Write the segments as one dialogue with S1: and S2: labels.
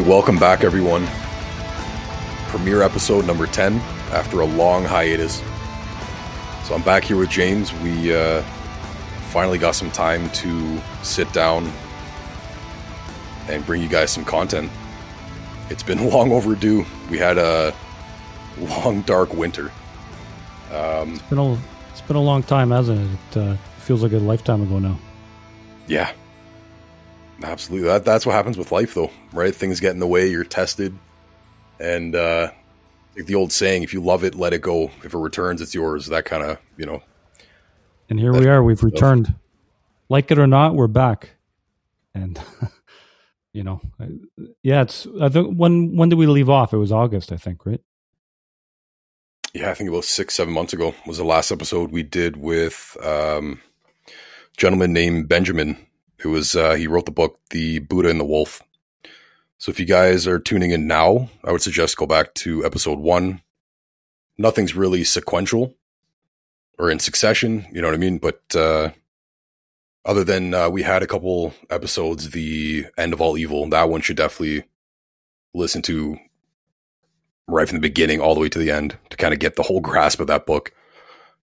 S1: right, welcome back, everyone. Premiere episode number 10 after a long hiatus. So I'm back here with James. We uh, finally got some time to sit down and bring you guys some content. It's been long overdue. We had a long, dark winter. Um,
S2: It's been a it's been a long time, hasn't it? It uh, feels like a lifetime ago now.
S1: Yeah. Absolutely. That that's what happens with life though, right? Things get in the way, you're tested. And uh like the old saying, if you love it, let it go. If it returns, it's yours. That kind of, you know.
S2: And here we are. We've
S1: stuff.
S2: returned. Like it or not, we're back. And you know, yeah, it's I think when when did we leave off? It was August, I think, right?
S1: Yeah, I think about six, seven months ago was the last episode we did with um a gentleman named Benjamin. It was uh he wrote the book The Buddha and the Wolf. So if you guys are tuning in now, I would suggest go back to episode one. Nothing's really sequential or in succession, you know what I mean? But uh other than uh, we had a couple episodes, the end of all evil, that one should definitely listen to right from the beginning all the way to the end to kind of get the whole grasp of that book.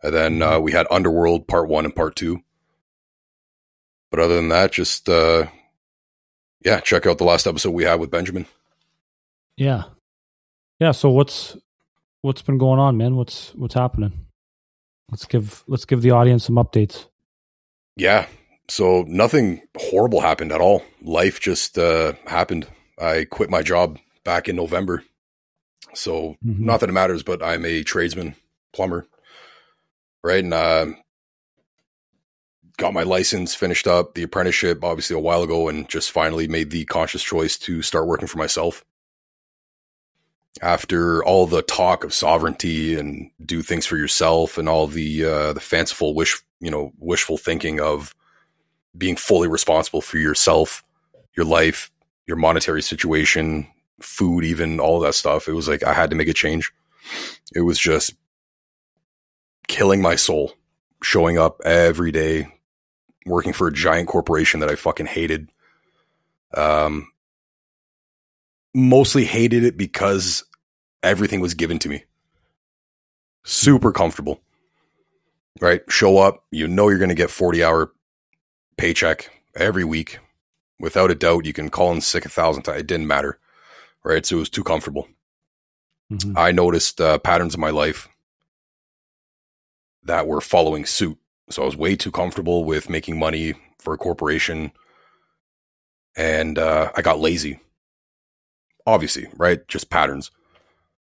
S1: And then uh, we had Underworld Part One and Part Two. But other than that, just uh, yeah, check out the last episode we had with Benjamin.
S2: Yeah. Yeah, so what's what's been going on, man? What's what's happening? Let's give let's give the audience some updates.
S1: Yeah, so nothing horrible happened at all. Life just uh, happened. I quit my job back in November. So
S2: Mhm.
S1: not that it matters, but I'm a tradesman plumber, right? And uh, got my license finished up, the apprenticeship, obviously a while ago, and just finally made the conscious choice to start working for myself. After all the talk of sovereignty and do things for yourself, and all the uh, the fanciful wish, you know, wishful thinking of being fully responsible for yourself, your life, your monetary situation, food, even all that stuff. It was like I had to make a change. It was just killing my soul, showing up every day, working for a giant corporation that I fucking hated. Um, mostly hated it because everything was given to me. Super comfortable. Right? Show up, you know you're going to get 40 hour paycheck every week. Without a doubt, you can call in sick a thousand times. It didn't matter right? So it was too comfortable.
S2: Mhm.
S1: I noticed uh, patterns in my life that were following suit. So I was way too comfortable with making money for a corporation, and uh, I got lazy. Obviously, right? Just patterns.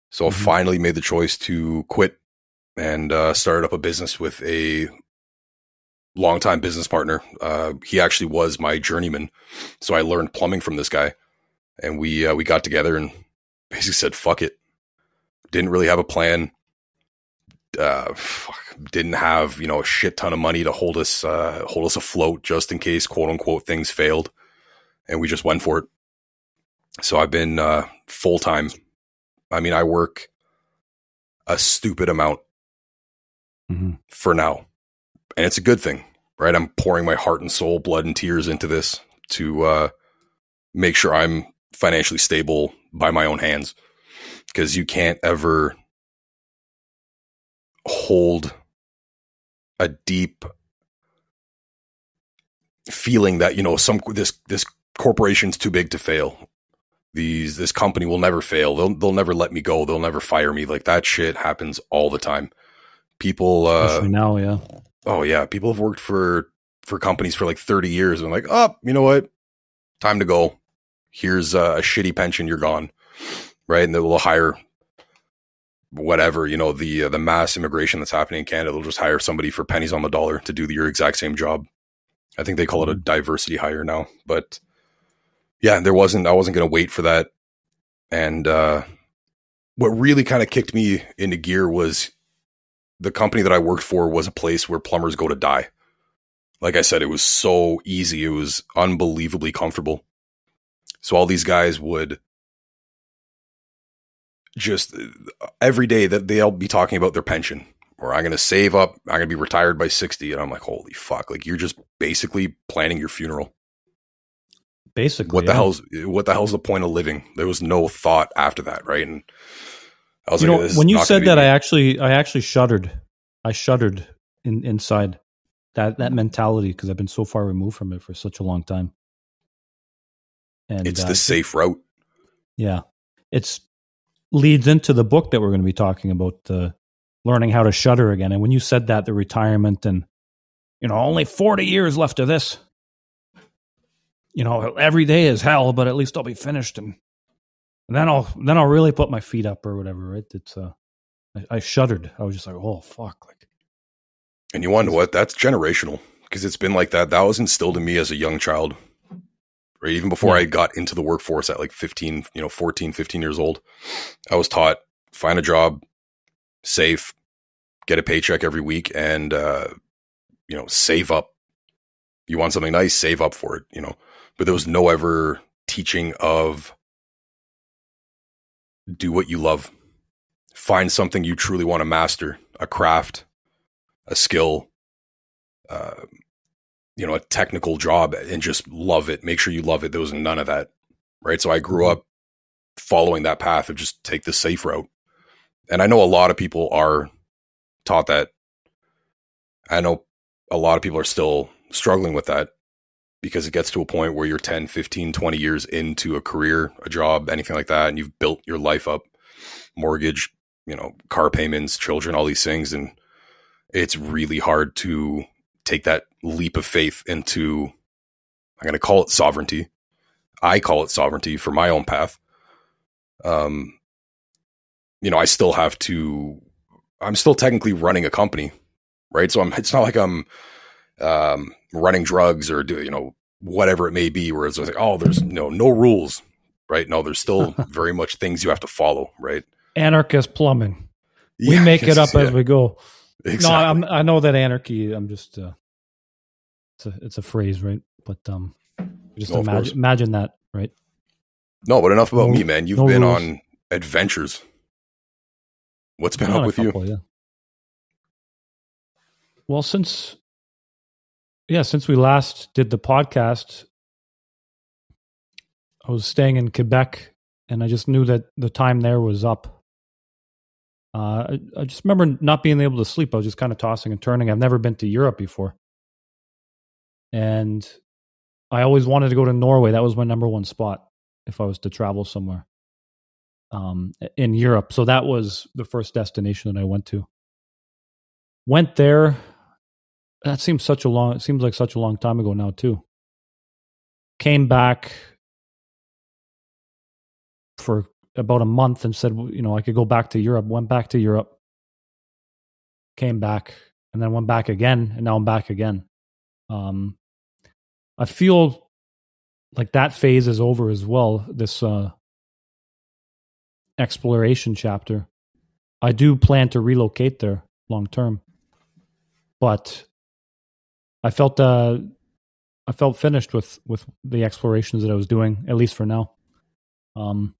S1: So I
S2: Mhm.
S1: finally made the choice to quit and uh, started up a business with a longtime business partner. Uh, he actually was my journeyman, so I learned plumbing from this guy and we uh, we got together and basically said fuck it didn't really have a plan uh fuck, didn't have you know a shit ton of money to hold us uh hold us afloat just in case quote unquote things failed. And we just went for it. So i've been uh full time i mean i work a stupid amount
S2: Mhm.
S1: for now. And it's a good thing right? I'm pouring my heart and soul blood and tears into this to uh make sure i'm financially stable by my own hands. Because you can't ever hold a deep feeling that you know some this this corporation's too big to fail. These this company will never fail. They'll they'll never let me go. They'll never fire me. Like that shit happens all the time. People uh
S2: Especially now, yeah.
S1: oh yeah. People have worked for for companies for like 30 years. And like oh you know what? Time to go. Here's a, a shitty pension. You're gone. Right? And they'll hire whatever you know the uh, the mass immigration that's happening in canada they'll just hire somebody for pennies on the dollar to do the, your exact same job i think they call it a diversity hire now but yeah there wasn't i wasn't going to wait for that and uh what really kind of kicked me into gear was the company that i worked for was a place where plumbers go to die like I said, it was so easy. It was unbelievably comfortable. So all these guys would just every day that they'll be talking about their pension or I'm going to save up. I'm going to be retired by 60. And I'm like, holy fuck. Like you're just basically planning your funeral.
S2: Basically,
S1: what the
S2: yeah.
S1: hell's what the hell's the point of living? There was no thought after that, right? And I was
S2: you
S1: like,
S2: know, when you said that,
S1: me.
S2: I actually, I actually shuddered. I shuddered in, inside that that mentality because I've been so far removed from it for such a long time. And
S1: it's
S2: uh,
S1: the safe route.
S2: yeah, it's leads into the book that we're going to be talking about, the learning how to shudder again. And when you said that, the retirement and you know, only forty years left of this. You know, every day is hell, but at least I'll be finished and and then I'll then I'll really put my feet up or whatever. Right? It's uh, I, I shuddered. I was just like, oh fuck, like
S1: And you wonder what? That's generational because it's been like that. That was instilled in me as a young child. Right? Even before
S2: Yeah.
S1: I got into the workforce at like 15, you know, 14, 15 years old, I was taught find a job, safe, get a paycheck every week, and, uh, you know, save up. You want something nice, save up for it, you know. But there was no ever teaching of do what you love, find something you truly want to master, a craft, a skill, uh, you know, a technical job, and just love it. Make sure you love it. There was none of that, right? So I grew mm-hmm. up following that path of just take the safe route, and I know a lot of people are taught that. I know a lot of people are still struggling with that because it gets to a point where you're 10, 15, 20 years into a career, a job, anything like that, and you've built your life up, mortgage, you know, car payments, children, all these things. And it's really hard to take that leap of faith into, I'm going to call it sovereignty. I call it sovereignty for my own path. Um, you know, I still have to, I'm still technically running a company, right? So I'm, it's not like I'm, um, running drugs or do, you know, whatever it may be, where it's like, oh, there's no, no rules, right? No, there's still very much things you have to follow, right?
S2: anarchist plumbing. We
S1: Yeah,
S2: make it up
S1: yeah,
S2: as we go.
S1: Exactly.
S2: No, I'm, I know that anarchy. I'm just uh, it's a it's a phrase, right? But um, just
S1: No,
S2: imagine imagine that, right?
S1: no, but enough about
S2: No-
S1: me, man. You've
S2: no
S1: been
S2: rules.
S1: on adventures. What's been up with you?
S2: Yeah. Well, since yeah, since we last did the podcast, I was staying in Quebec, and I just knew that the time there was up. Uh, I, I just remember not being able to sleep. I was just kind of tossing and turning. I've never been to Europe before, and I always wanted to go to Norway. That was my number one spot if I was to travel somewhere um, in Europe. So that was the first destination that I went to. Went there. That seems such a long. It seems like such a long time ago now too. Came back for about a month and said, you know, I could go back to Europe. Went back to Europe. Came back and then went back again, and now I'm back again. Um, I feel like that phase is over as well. This uh, exploration chapter. I do plan to relocate there long term, but I felt uh, I felt finished with with the explorations that I was doing, at least for now. Um,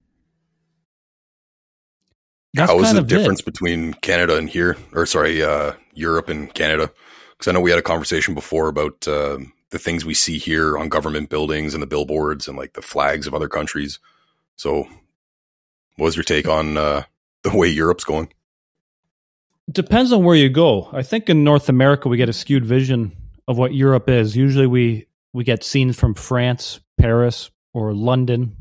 S2: that's
S1: How is the
S2: of it.
S1: difference between Canada and here, or sorry, uh, Europe and Canada? Because I know we had a conversation before about uh, the things we see here on government buildings and the billboards and like the flags of other countries. So, what was your take on uh, the way Europe's going?
S2: Depends on where you go. I think in North America we get a skewed vision of what Europe is. Usually we we get scenes from France, Paris, or London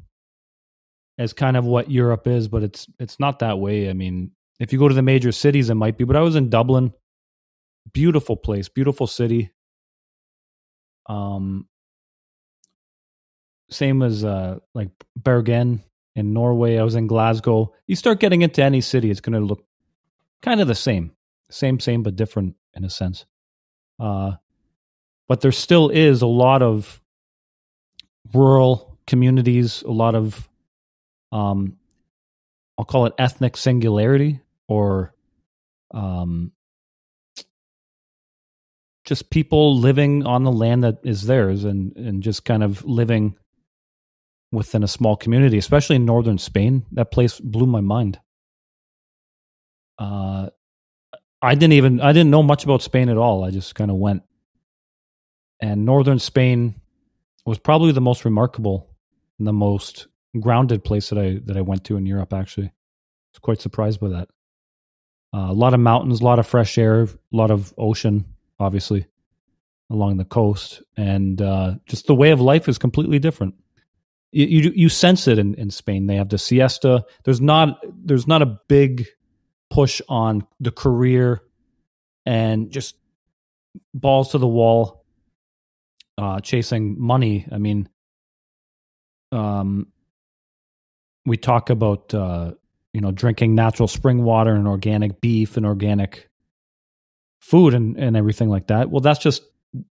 S2: as kind of what Europe is, but it's it's not that way. I mean, if you go to the major cities it might be, but I was in Dublin. Beautiful place, beautiful city. Um same as uh like Bergen in Norway. I was in Glasgow. You start getting into any city, it's going to look kind of the same, same, same, but different in a sense. Uh, but there still is a lot of rural communities, a lot of, um, I'll call it ethnic singularity or um, just people living on the land that is theirs and, and just kind of living within a small community, especially in northern Spain. That place blew my mind. Uh, I didn't even I didn't know much about Spain at all. I just kind of went. And northern Spain, was probably the most remarkable and the most grounded place that I that I went to in Europe. Actually, I was quite surprised by that. Uh, a lot of mountains, a lot of fresh air, a lot of ocean, obviously, along the coast, and uh, just the way of life is completely different. You, you you sense it in, in Spain. They have the siesta. There's not there's not a big push on the career and just balls to the wall, uh, chasing money. I mean, um, we talk about uh, you know drinking natural spring water and organic beef and organic food and, and everything like that. Well, that's just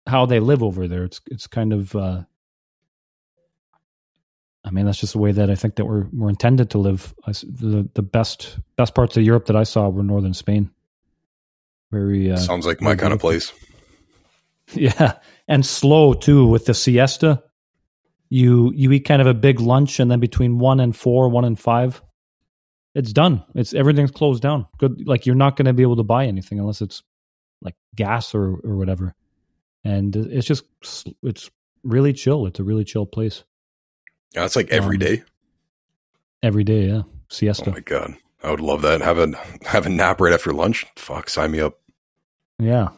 S2: how they live over there. It's it's kind of uh, I mean that's just the way that I think that we're we're intended to live. I, the the best best parts of Europe that I saw were northern Spain. Very uh,
S1: sounds like my kind of place.
S2: Yeah, and slow too with the siesta you you eat kind of a big lunch and then between one and four one and five it's done. It's everything's closed down. Good like you're not going to be able to buy anything unless it's like gas or or whatever. And it's just it's really chill. It's a really chill place.
S1: Yeah it's like every um, day.
S2: every day yeah. Siesta.
S1: Oh my god. I would love that. Have a have a nap right after lunch? Fuck sign me up.
S2: Yeah.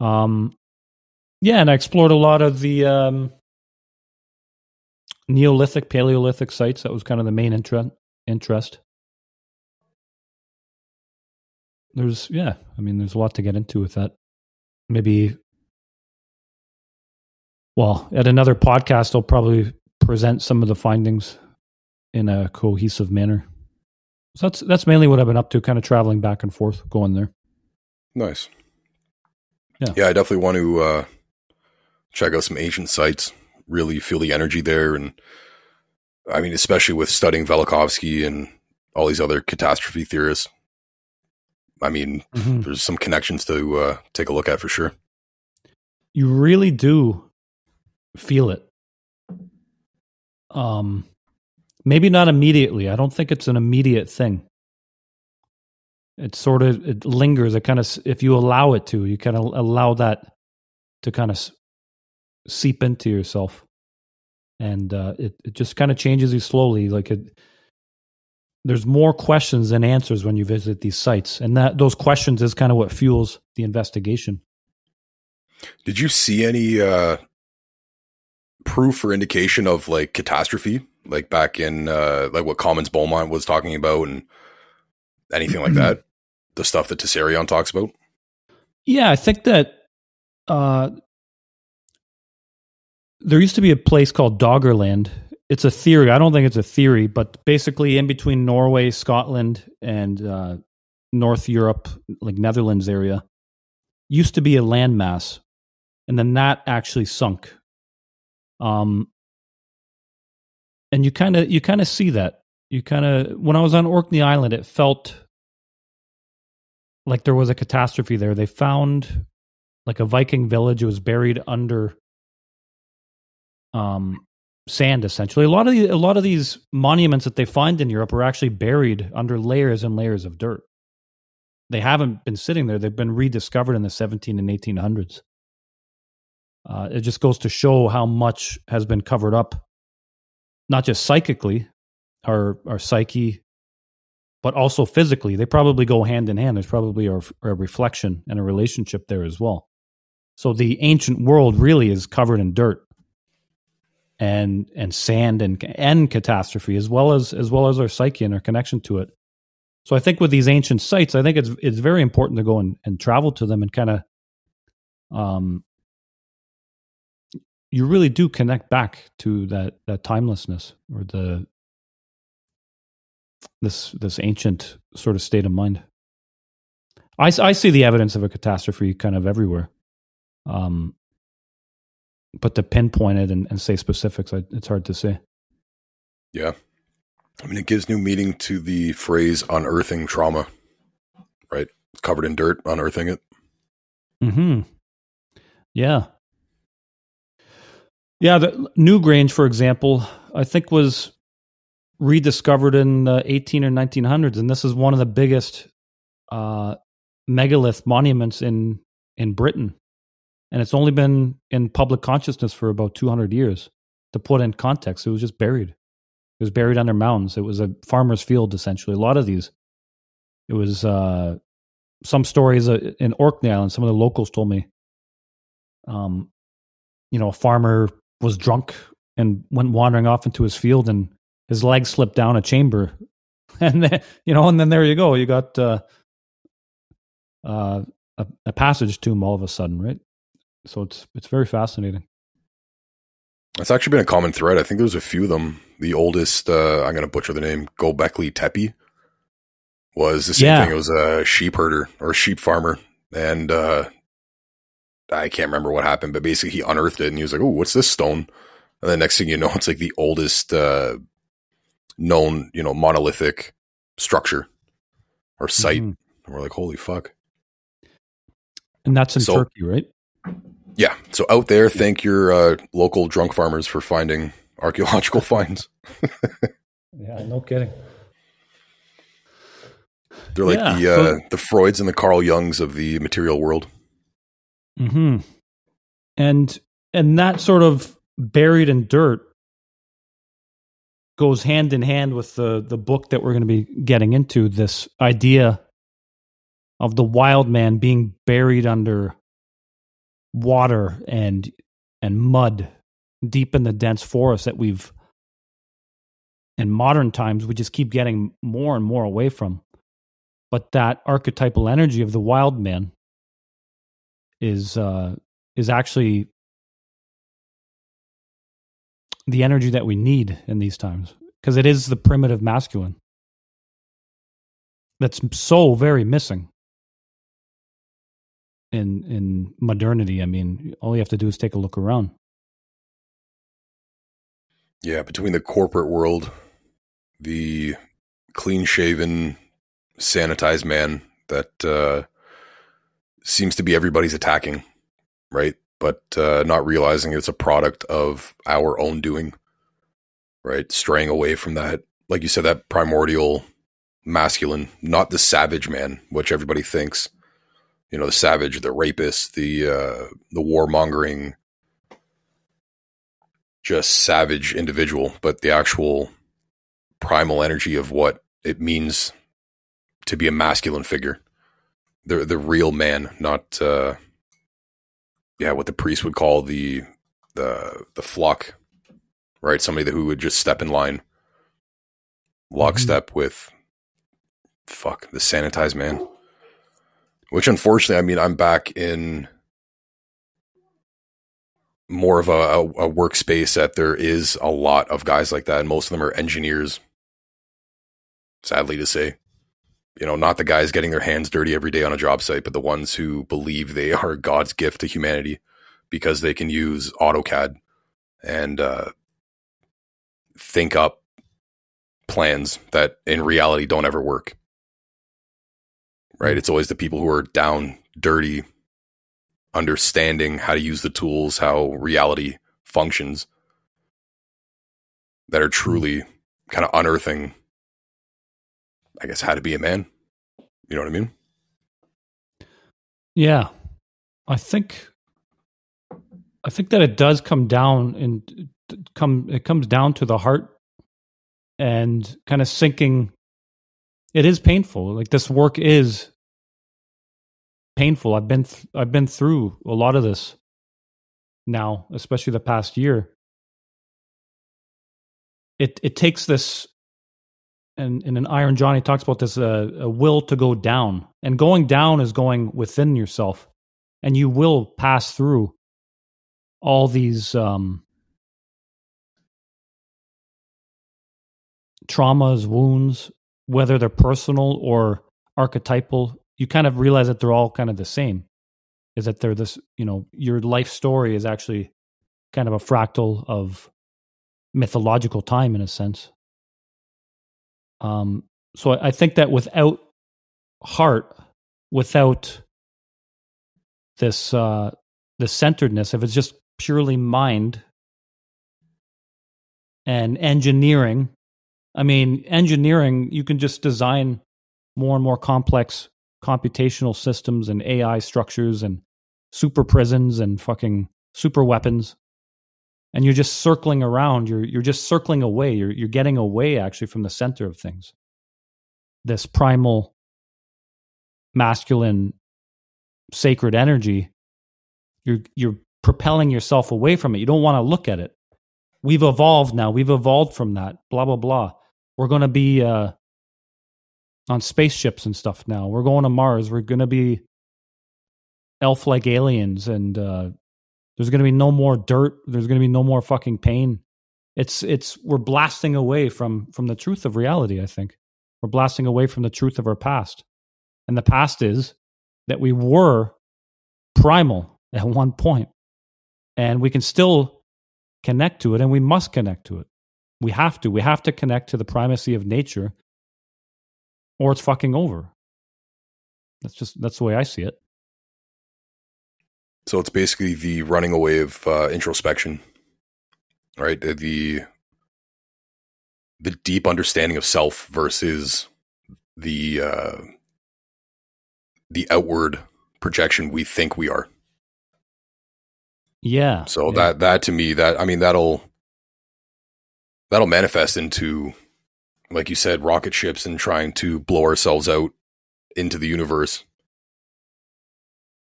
S2: Um yeah and i explored a lot of the um Neolithic, Paleolithic sites. That was kind of the main intre- interest. There's, yeah, I mean, there's a lot to get into with that. Maybe, well, at another podcast, I'll probably present some of the findings in a cohesive manner. So that's that's mainly what I've been up to, kind of traveling back and forth, going there.
S1: Nice. Yeah, yeah, I definitely want to uh, check out some ancient sites really feel the energy there. And I mean, especially with studying Velikovsky and all these other catastrophe theorists. I mean, mm-hmm. there's some connections to uh, take a look at for sure.
S2: You really do feel it. Um, maybe not immediately. I don't think it's an immediate thing. It sort of it lingers. It kind of if you allow it to, you kind of allow that to kind of seep into yourself. And uh, it, it just kind of changes you slowly like it there's more questions than answers when you visit these sites. And that those questions is kind of what fuels the investigation.
S1: Did you see any uh proof or indication of like catastrophe? Like back in uh like what Comyns Beaumont was talking about and anything like that? The stuff that Tessarion talks about?
S2: Yeah i think that uh there used to be a place called Doggerland. It's a theory. I don't think it's a theory, but basically in between Norway, Scotland, and uh, North Europe, like Netherlands area, used to be a landmass, and then that actually sunk. Um, and you kind of you kind of see that. You kind of when I was on Orkney Island, it felt like there was a catastrophe there. They found like a Viking village. It was buried under um, sand essentially. A lot of the, a lot of these monuments that they find in Europe are actually buried under layers and layers of dirt. They haven't been sitting there; they've been rediscovered in the 17 and 1800s. Uh, it just goes to show how much has been covered up, not just psychically, our our psyche, but also physically. They probably go hand in hand. There's probably a, a reflection and a relationship there as well. So the ancient world really is covered in dirt and and sand and and catastrophe as well as as well as our psyche and our connection to it. So I think with these ancient sites, I think it's it's very important to go and, and travel to them and kind of um you really do connect back to that that timelessness or the this this ancient sort of state of mind. I, I see the evidence of a catastrophe kind of everywhere. Um, but to pinpoint it and, and say specifics, I, it's hard to say.
S1: Yeah. I mean, it gives new meaning to the phrase unearthing trauma, right? Covered in dirt, unearthing it.
S2: Hmm. Yeah. Yeah. The Newgrange, for example, I think was rediscovered in the 18 or 1900s, and this is one of the biggest uh, megalith monuments in in Britain and it's only been in public consciousness for about 200 years. To put in context, it was just buried. It was buried under mountains. It was a farmer's field, essentially. A lot of these. It was uh, some stories uh, in Orkney Island. Some of the locals told me. Um, you know, a farmer was drunk and went wandering off into his field, and his leg slipped down a chamber, and then, you know, and then there you go. You got uh, uh, a, a passage tomb all of a sudden, right? So it's it's very fascinating.
S1: It's actually been a common thread. I think there's a few of them. The oldest, uh, I'm going to butcher the name, Gobekli Tepe, was the same
S2: Yeah.
S1: thing. It was a sheep herder or a sheep farmer. And uh, I can't remember what happened, but basically he unearthed it and he was like, oh, what's this stone? And the next thing you know, it's like the oldest uh, known, you know, monolithic structure or site.
S2: Mhm.
S1: And we're like, holy fuck.
S2: And that's in
S1: So-
S2: Turkey, right?
S1: Yeah. So out there, thank your uh, local drunk farmers for finding archaeological finds.
S2: Yeah, no kidding.
S1: They're like
S2: Yeah,
S1: the uh,
S2: so-
S1: the Freuds and the Carl Jungs of the material world.
S2: Hmm. And and that sort of buried in dirt goes hand in hand with the the book that we're going to be getting into. This idea of the wild man being buried under water and and mud deep in the dense forest that we've in modern times we just keep getting more and more away from. But that archetypal energy of the wild man is uh is actually the energy that we need in these times because it is the primitive masculine that's so very missing in in modernity i mean all you have to do is take a look around
S1: Yeah, between the corporate world, the clean shaven, sanitized man that uh, seems to be everybody's attacking, right? But uh, not realizing it's a product of our own doing, right? Straying away from that, like you said, that primordial masculine, not the savage man, which everybody thinks. You know, the savage, the rapist, the uh, the warmongering, just savage individual, but the actual primal energy of what it means to be a masculine figure. The the real man, not uh yeah, what the priest would call the the the flock, right? Somebody who would just step in line lockstep with fuck the sanitized man. Which unfortunately, I mean, I'm back in more of a, a, workspace that there is a lot of guys like that, and most of them are engineers. Sadly to say, you know, not the guys getting their hands dirty every day on a job site, but the ones who believe they are God's gift to humanity because they can use AutoCAD and uh, think up plans that in reality don't ever work. Right? It's always the people who are down, dirty, understanding how to use the tools, how reality functions, that are hmm. truly kind of unearthing, I guess, how to be a man. You know what I mean?
S2: Yeah, I think I think that it does come down and come it comes down to the heart and kind of sinking. It is painful. Like this work is painful. I've been th- I've been through a lot of this now, especially the past year. It it takes this and, in Iron Johnny talks about this uh, a will to go down, and going down is going within yourself, and you will pass through all these um, traumas, wounds, whether they're personal or archetypal. You kind of realize that they're all kind of the same. Is that they're this, you know, your life story is actually kind of a fractal of mythological time in a sense. Um, so I think that without heart, without this uh, the centeredness, if it's just purely mind and engineering, I mean, engineering, you can just design more and more complex computational systems and AI structures and super prisons and fucking super weapons. And you're just circling around. You're you're just circling away. You're you're getting away actually from the center of things. This primal masculine sacred energy, you're you're propelling yourself away from it. You don't want to look at it. We've evolved now. We've evolved from that. Blah blah blah. We're going to be uh, on spaceships and stuff now. We're going to Mars. We're going to be elf like aliens, and uh, there's going to be no more dirt. There's going to be no more fucking pain. It's it's we're blasting away from from the truth of reality. I think we're blasting away from the truth of our past, and the past is that we were primal at one point, and we can still connect to it, and we must connect to it. We have to. We have to connect to the primacy of nature or it's fucking over. That's just that's the way I see it.
S1: So it's basically the running away of uh, introspection, right? The the deep understanding of self versus the uh, the outward projection we think we are.
S2: Yeah.
S1: So
S2: yeah.
S1: that that to me that I mean that'll that'll manifest into like you said, rocket ships and trying to blow ourselves out into the universe.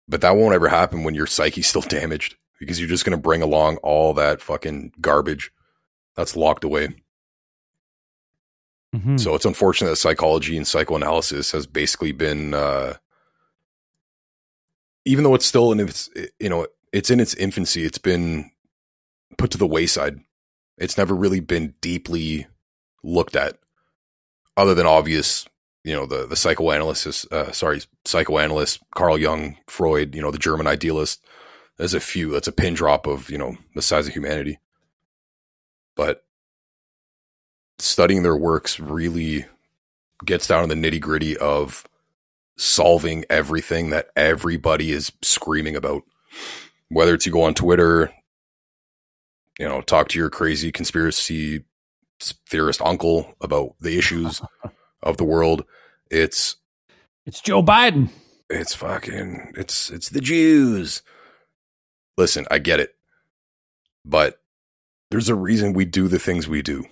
S1: But that won't ever happen when your psyche's still damaged because you're just going to bring along all that fucking garbage that's locked away. Mm-hmm. So it's unfortunate that psychology and psychoanalysis has basically been, uh, even though it's still in its, you know, it's in its infancy, it's been put to the wayside. It's never really been deeply looked at other than obvious, you know, the the psychoanalyst, uh, sorry, psychoanalyst Carl Jung, Freud, you know, the German idealist. There's a few. That's a pin drop of you know the size of humanity. But studying their works really gets down to the nitty gritty of solving everything that everybody is screaming about. Whether it's you go on Twitter, you know, talk to your crazy conspiracy theorist uncle about the issues of the world. It's
S2: it's Joe Biden.
S1: It's fucking it's it's the Jews. Listen, I get it. But there's a reason we do the things we do.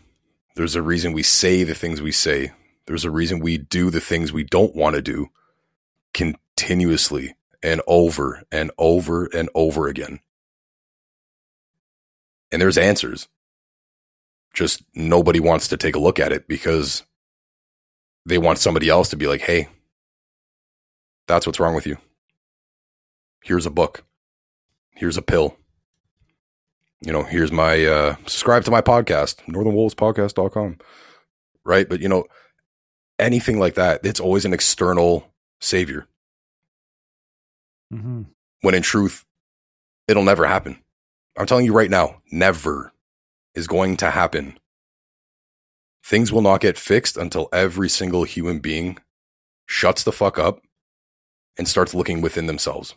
S1: There's a reason we say the things we say. There's a reason we do the things we don't want to do continuously and over and over and over again. And there's answers just nobody wants to take a look at it because they want somebody else to be like, hey, that's what's wrong with you. Here's a book. Here's a pill. You know, here's my uh subscribe to my podcast, northernwolvespodcast.com. Right? But you know, anything like that, it's always an external savior. Mm-hmm. When in truth, it'll never happen. I'm telling you right now, never is going to happen. Things will not get fixed until every single human being shuts the fuck up and starts looking within themselves.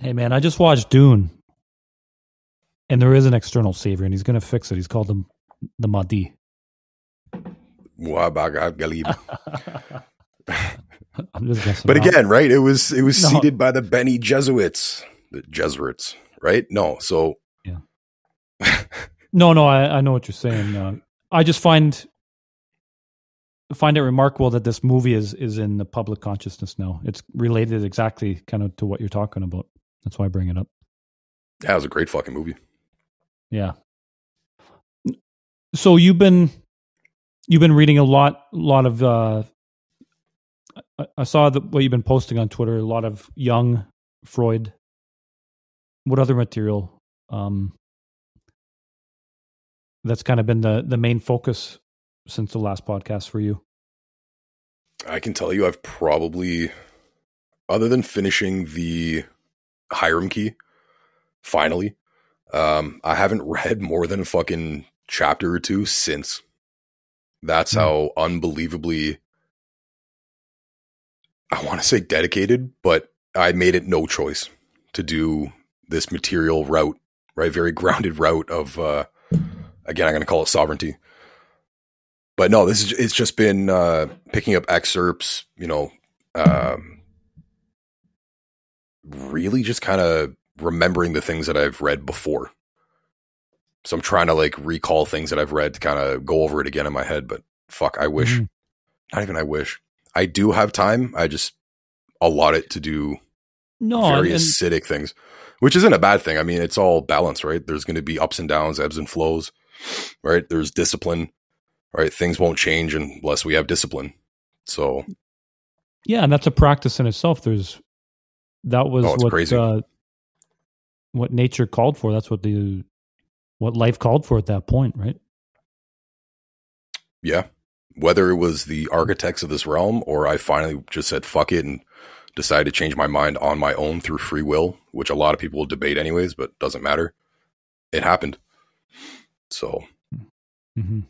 S2: Hey man, I just watched Dune. And there is an external savior and he's going to fix it. He's called the the Mahdi.
S1: but again, right? It was it was no. seeded by the Bene Gesserit, the Jesuits, right? No, so
S2: yeah. No, no, I, I know what you're saying. Uh, I just find find it remarkable that this movie is is in the public consciousness now. It's related exactly kind of to what you're talking about. That's why I bring it up.
S1: That was a great fucking movie.
S2: Yeah. So you've been you've been reading a lot lot of uh I, I saw what you've been posting on Twitter, a lot of Jung Freud. What other material um that's kind of been the the main focus since the last podcast for you?
S1: I can tell you I've probably other than finishing the Hiram key, finally, um, I haven't read more than a fucking chapter or two since. That's mm. how unbelievably I want to say dedicated, but I made it no choice to do this material route, right? Very grounded route of uh again, I'm going to call it sovereignty. But no, this is it's just been uh, picking up excerpts, you know, um, really just kind of remembering the things that I've read before. So I'm trying to like recall things that I've read to kind of go over it again in my head. But fuck, I wish,
S2: Mhm.
S1: not even I wish. I do have time. I just allot it to do
S2: No, and
S1: acidic things, which isn't a bad thing. I mean, it's all balance, right? There's going to be ups and downs, ebbs and flows, right? There's discipline, right? Things won't change unless we have discipline. So,
S2: yeah, and that's a practice in itself. There's that was
S1: Oh,
S2: what
S1: crazy.
S2: uh, what nature called for. That's what the what life called for at that point, right?
S1: yeah, whether it was the architects of this realm or I finally just said fuck it and decided to change my mind on my own through free will, which a lot of people will debate anyways, but doesn't matter. It happened. So,
S2: hmm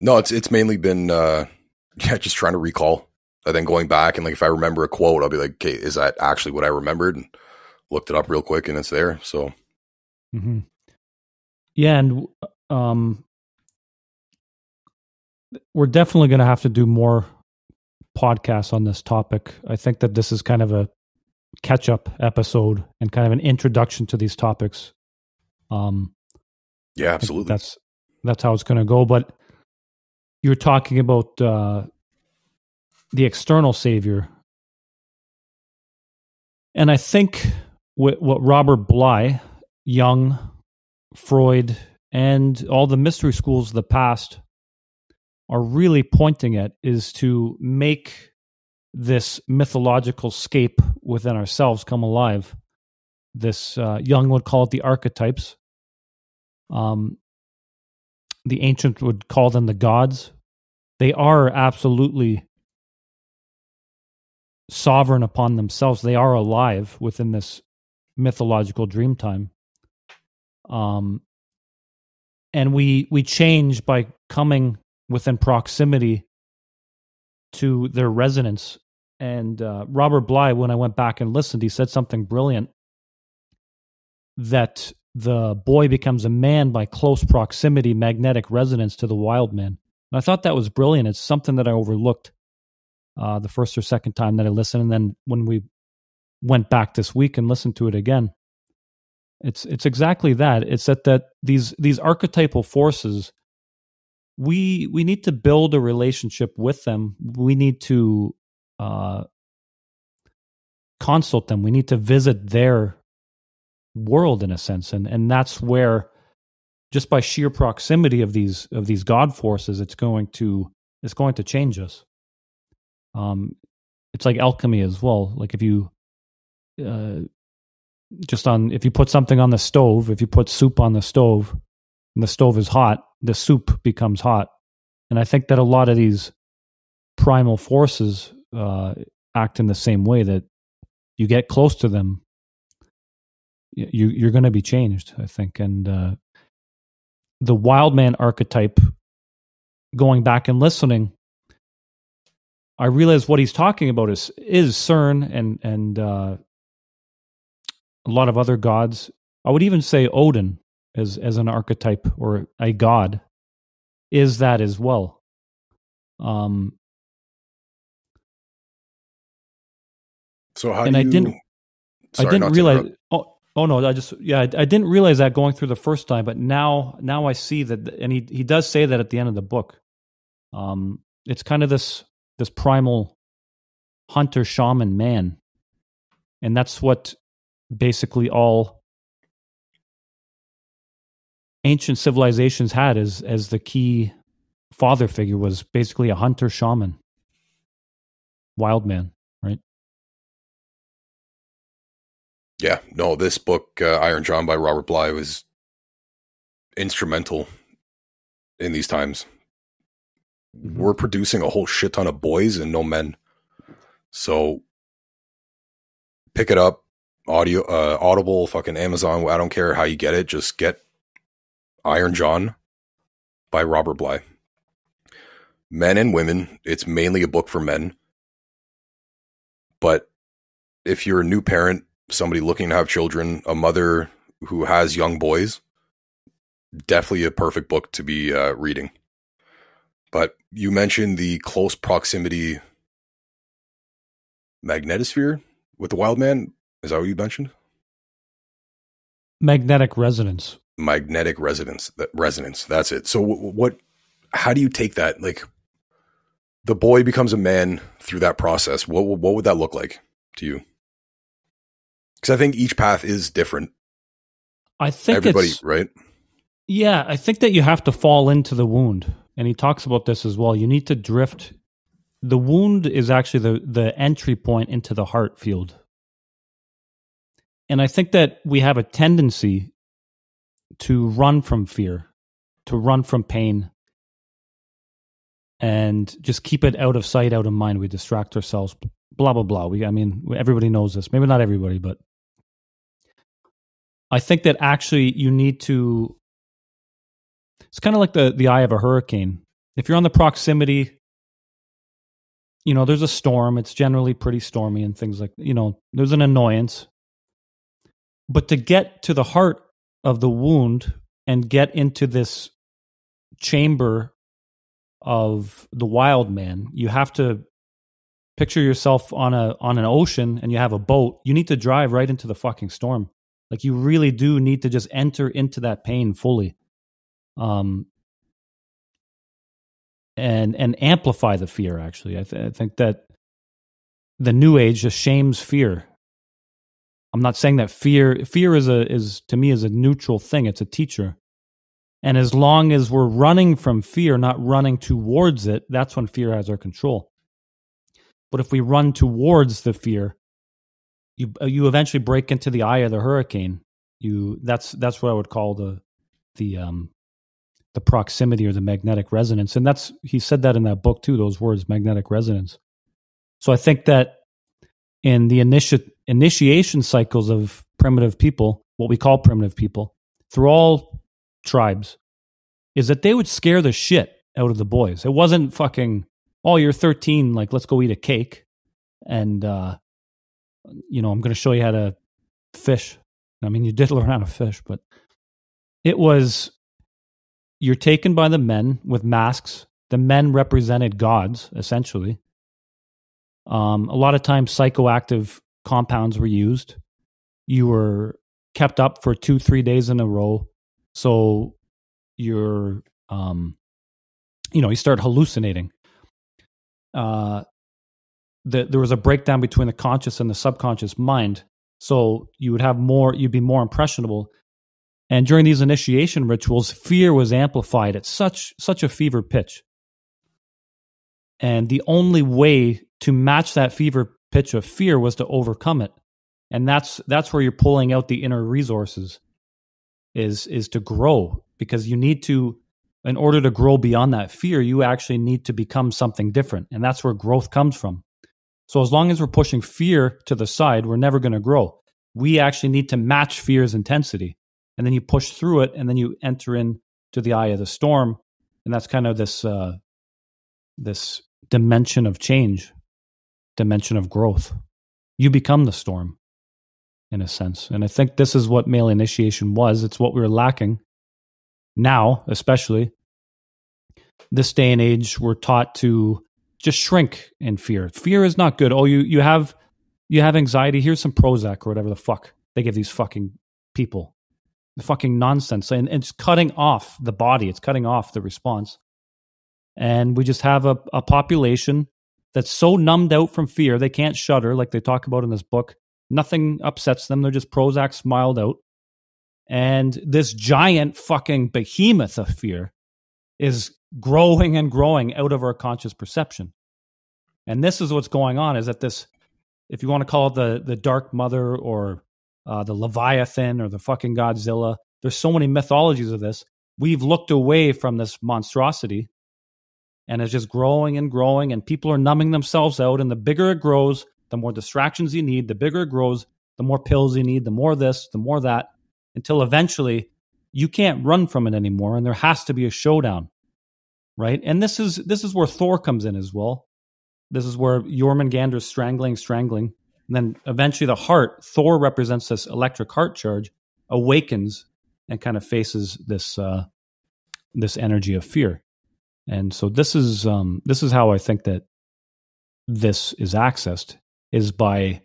S1: no, it's it's mainly been uh yeah, just trying to recall. And then going back and like if I remember a quote, I'll be like, okay, is that actually what I remembered? And looked it up real quick and it's there. So
S2: mm-hmm. Yeah, and um, we're definitely going to have to do more podcasts on this topic. I think that this is kind of a catch-up episode and kind of an introduction to these topics. Um,
S1: yeah, absolutely.
S2: That's that's how it's going to go. But you're talking about uh, the external savior, and I think what, what Robert Bly, Jung, Freud, and all the mystery schools of the past are really pointing at is to make this mythological scape within ourselves come alive. This uh, Jung would call it the archetypes. Um, the ancients would call them the gods. They are absolutely sovereign upon themselves. They are alive within this mythological dream time. Um, and we we change by coming within proximity to their resonance. And uh, Robert Bly, when I went back and listened, he said something brilliant that the boy becomes a man by close proximity, magnetic resonance to the wild man. And I thought that was brilliant. It's something that I overlooked uh, the first or second time that I listened, and then when we went back this week and listened to it again, it's it's exactly that. It's that that these these archetypal forces, we we need to build a relationship with them. We need to uh, consult them. We need to visit their world in a sense and and that's where just by sheer proximity of these of these god forces it's going to it's going to change us um it's like alchemy as well like if you uh just on if you put something on the stove if you put soup on the stove and the stove is hot the soup becomes hot. And i think that a lot of these primal forces uh act in the same way that you get close to them you you're going to be changed i think. And uh the wild man archetype going back and listening i realize what he's talking about is is cern and and uh a lot of other gods. I would even say odin as as an archetype or a god is that as well um
S1: so how
S2: and
S1: do
S2: I
S1: you
S2: didn't-
S1: Sorry,
S2: I didn't realize. Oh, oh no! I just yeah, I, I didn't realize that going through the first time, but now now I see that, and he he does say that at the end of the book. Um, it's kind of this this primal hunter shaman man, and that's what basically all ancient civilizations had as as the key father figure was basically a hunter shaman, wild man. Right?
S1: Yeah, no, this book, uh, Iron John by Robert Bly, was instrumental in these times.
S2: Mhm.
S1: We're producing a whole shit ton of boys and no men. So pick it up, audio, uh, Audible, fucking Amazon. I don't care how you get it. Just get Iron John by Robert Bly. Men and women. It's mainly a book for men. But if you're a new parent, somebody looking to have children, a mother who has young boys, definitely a perfect book to be uh, reading. But you mentioned the close proximity magnetosphere with the wild man. Is that what you mentioned?
S2: Magnetic resonance.
S1: Magnetic resonance. That resonance. That's it. So what? How do you take that? Like, the boy becomes a man through that process. What what would that look like to you? Because I think each path is different.
S2: I think
S1: everybody right.
S2: Yeah, I think that you have to fall into the wound, and he talks about this as well. You need to drift. The wound is actually the the entry point into the heart field, and I think that we have a tendency to run from fear, to run from pain, and just keep it out of sight, out of mind. We distract ourselves, blah blah blah. We, I mean, everybody knows this. Maybe not everybody, but I think that actually you need to. It's kind of like the the eye of a hurricane. If you're on the proximity, you know, there's a storm. It's generally pretty stormy and things like you know, there's an annoyance. But to get to the heart of the wound and get into this chamber of the wild man, you have to picture yourself on a on an ocean and you have a boat. You need to drive right into the fucking storm. Like you really do need to just enter into that pain fully. Um and and amplify the fear actually. I, th- I think that the new age just shames fear I'm not saying that fear fear is a is to me is a neutral thing. It's a teacher. And as long as we're running from fear, not running towards it, that's when fear has our control. But if we run towards the fear, you you eventually break into the eye of the hurricane. You that's that's what I would call the the um the proximity or the magnetic resonance. And that's he said that in that book too, those words, magnetic resonance. So I think that in the initi- initiation cycles of primitive people, what we call primitive people, through all tribes, is that they would scare the shit out of the boys. It wasn't fucking, oh, you're 13, like, let's go eat a cake. And, uh, you know, I'm going to show you how to fish. I mean, you did learn how to fish, but it was you're taken by the men with masks. The men represented gods, essentially. Um, a lot of times, psychoactive compounds were used. You were kept up for two, three days in a row. So you're, um, you know, you start hallucinating. Uh, the, there was a breakdown between the conscious and the subconscious mind. So you would have more, you'd be more impressionable. And during these initiation rituals, fear was amplified at such such a fever pitch. And the only way to match that fever pitch of fear was to overcome it. And that's that's where you're pulling out the inner resources is is to grow because you need to in order to grow beyond that fear, you actually need to become something different. And that's where growth comes from. So as long as we're pushing fear to the side, we're never going to grow. We actually need to match fear's intensity. And then you push through it and then you enter into the eye of the storm. And that's kind of this uh, this dimension of change dimension of growth. You become the storm, in a sense. And I think this is what male initiation was. It's what we were lacking. Now, especially, this day and age, we're taught to just shrink in fear. Fear is not good. Oh, you you have you have anxiety. Here's some Prozac or whatever the fuck they give these fucking people. The fucking nonsense. And it's cutting off the body. It's cutting off the response. And we just have a, a population that's so numbed out from fear they can't shudder like they talk about in this book. Nothing upsets them. They're just Prozac smiled out. And this giant fucking behemoth of fear is growing and growing out of our conscious perception. And this is what's going on is that this, if you want to call it the, the dark mother or uh, the Leviathan or the fucking Godzilla, there's so many mythologies of this. We've looked away from this monstrosity and it's just growing and growing and people are numbing themselves out and the bigger it grows the more distractions you need the bigger it grows the more pills you need the more this the more that until eventually you can't run from it anymore and there has to be a showdown right? And this is this is where thor comes in as well. This is where jormungandr's strangling strangling. And then eventually the heart thor represents this electric heart charge awakens and kind of faces this uh this energy of fear and so this is um, this is how I think that this is accessed is by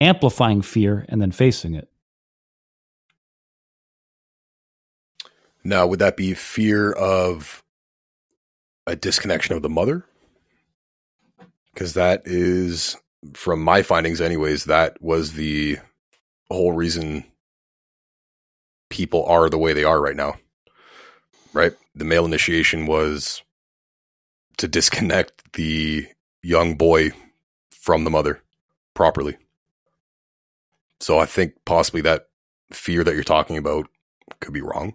S2: amplifying fear and then facing it.
S1: Now, would that be fear of a disconnection of the mother? Because that is, from my findings, anyways, that was the whole reason people are the way they are right now. Right? The male initiation was to disconnect the young boy from the mother properly. So I think possibly that fear that you're talking about could be wrong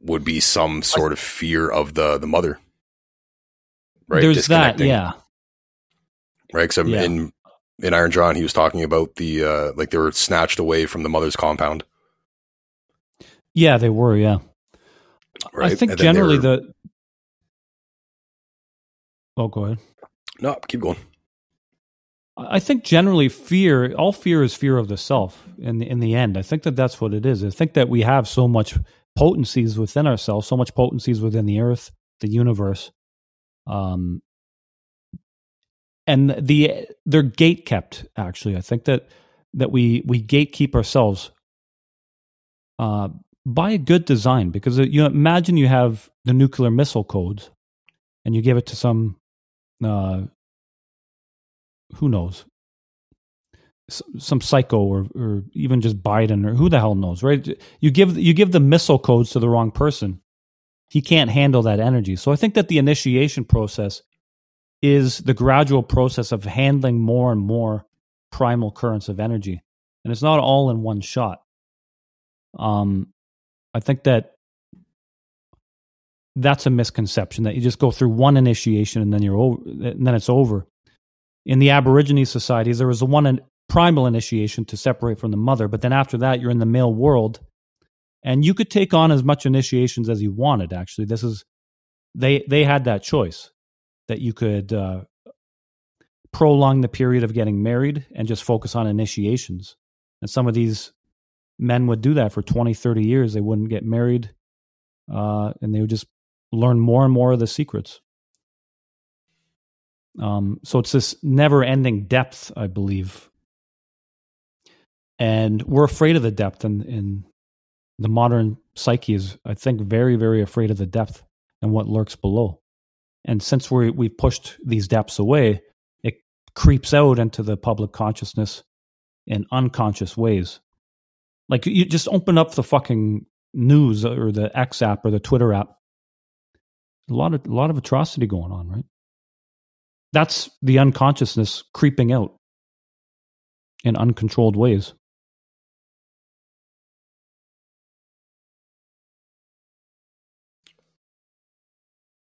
S1: would be some sort of fear of the the mother.
S2: Right. There's that, yeah.
S1: Right. Because yeah. in in Iron John, he was talking about the uh like they were snatched away from the mother's compound.
S2: Yeah, they were. Yeah. Right? I think generally were, the. Oh, go ahead.
S1: No, keep going.
S2: I think generally fear, all fear is fear of the self. In the in the end, I think that that's what it is. I think that we have so much potencies within ourselves, so much potencies within the earth, the universe. Um, and the they're gate kept. Actually, I think that that we we gatekeep ourselves uh, by a good design. Because uh, you imagine you have the nuclear missile codes, and you give it to some uh, who knows some psycho or or even just Biden or who the hell knows, right? You give you give the missile codes to the wrong person. He can't handle that energy. So I think that the initiation process is the gradual process of handling more and more primal currents of energy. And it's not all in one shot. Um I think that that's a misconception that you just go through one initiation and then you're over and then it's over. In the Aborigine societies, there was the one primal initiation to separate from the mother. But then after that, you're in the male world, and you could take on as much initiations as you wanted. Actually, this is they they had that choice that you could uh, prolong the period of getting married and just focus on initiations. And some of these men would do that for 20, 30 years. They wouldn't get married, uh, and they would just learn more and more of the secrets. Um, so it's this never ending depth, I believe, and we're afraid of the depth and in the modern psyche is i think very very afraid of the depth and what lurks below and since we we've pushed these depths away it creeps out into the public consciousness in unconscious ways like you just open up the fucking news or the x app or the twitter app. A lot of a lot of atrocity going on right? That's the unconsciousness creeping out in uncontrolled ways.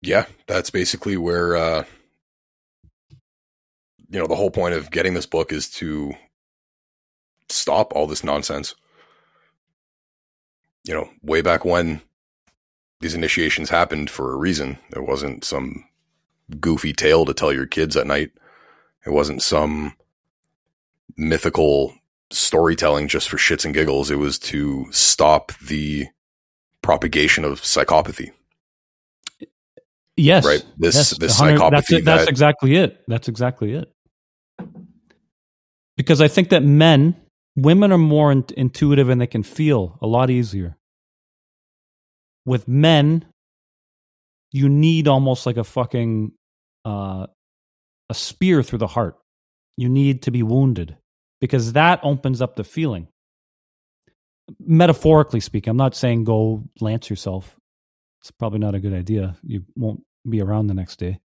S1: Yeah, that's basically where uh, you know the whole point of getting this book is to stop all this nonsense. You know, way back when these initiations happened for a reason. It wasn't some goofy tale to tell your kids at night. It wasn't some mythical storytelling just for shits and giggles. It was to stop the propagation of psychopathy.
S2: Yes.
S1: Right. This
S2: yes,
S1: this psychopathy.
S2: That's, it, that's that, exactly it. That's exactly it. Because I think that men, women are more in, intuitive and they can feel a lot easier. With men, you need almost like a fucking uh, a spear through the heart. You need to be wounded because that opens up the feeling. Metaphorically speaking, I'm not saying go lance yourself. It's probably not a good idea. You won't be around the next day.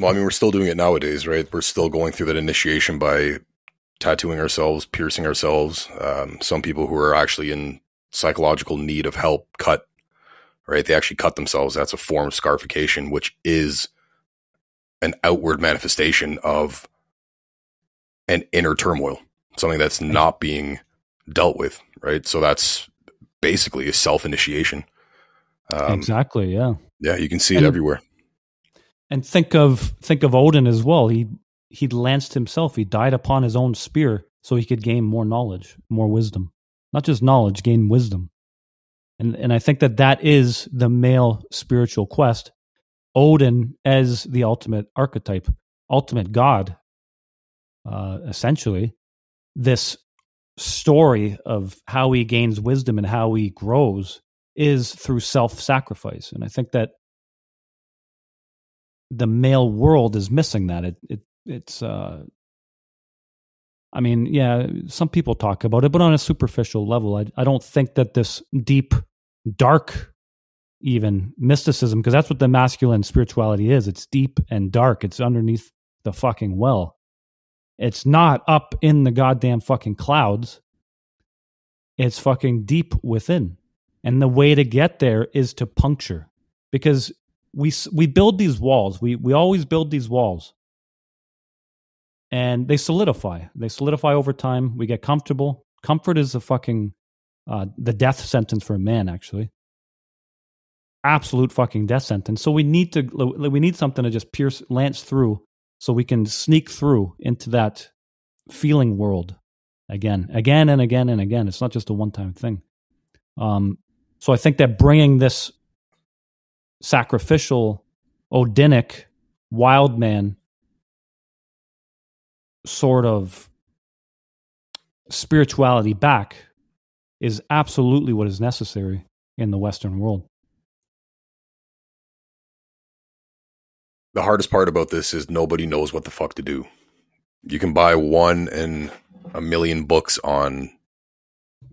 S1: well, I mean, we're still doing it nowadays, right? We're still going through that initiation by tattooing ourselves, piercing ourselves. Um, some people who are actually in psychological need of help cut, right? They actually cut themselves. That's a form of scarification, which is an outward manifestation of an inner turmoil, something that's not being dealt with, right? So that's basically a self initiation.
S2: Um, exactly. Yeah.
S1: Yeah, you can see and, it everywhere.
S2: And think of think of Odin as well. He he lanced himself. He died upon his own spear so he could gain more knowledge, more wisdom. Not just knowledge, gain wisdom. And and I think that that is the male spiritual quest. Odin as the ultimate archetype, ultimate god. uh, essentially, this story of how he gains wisdom and how he grows is through self sacrifice. And I think that the male world is missing that. It, it it's uh, I mean, yeah, some people talk about it, but on a superficial level, I, I don't think that this deep, dark, even mysticism, because that's what the masculine spirituality is. It's deep and dark. It's underneath the fucking well. It's not up in the goddamn fucking clouds. It's fucking deep within. And the way to get there is to puncture because we we build these walls. We we always build these walls and they solidify. They solidify over time. We get comfortable. Comfort is a fucking uh, the death sentence for a man, actually. Absolute fucking death sentence. So we need to we need something to just pierce lance through, so we can sneak through into that feeling world again, again and again and again. It's not just a one time thing. Um, so I think that bringing this sacrificial, Odinic wild man sort of spirituality back is absolutely what is necessary in the Western world.
S1: The hardest part about this is nobody knows what the fuck to do. You can buy one in a million books on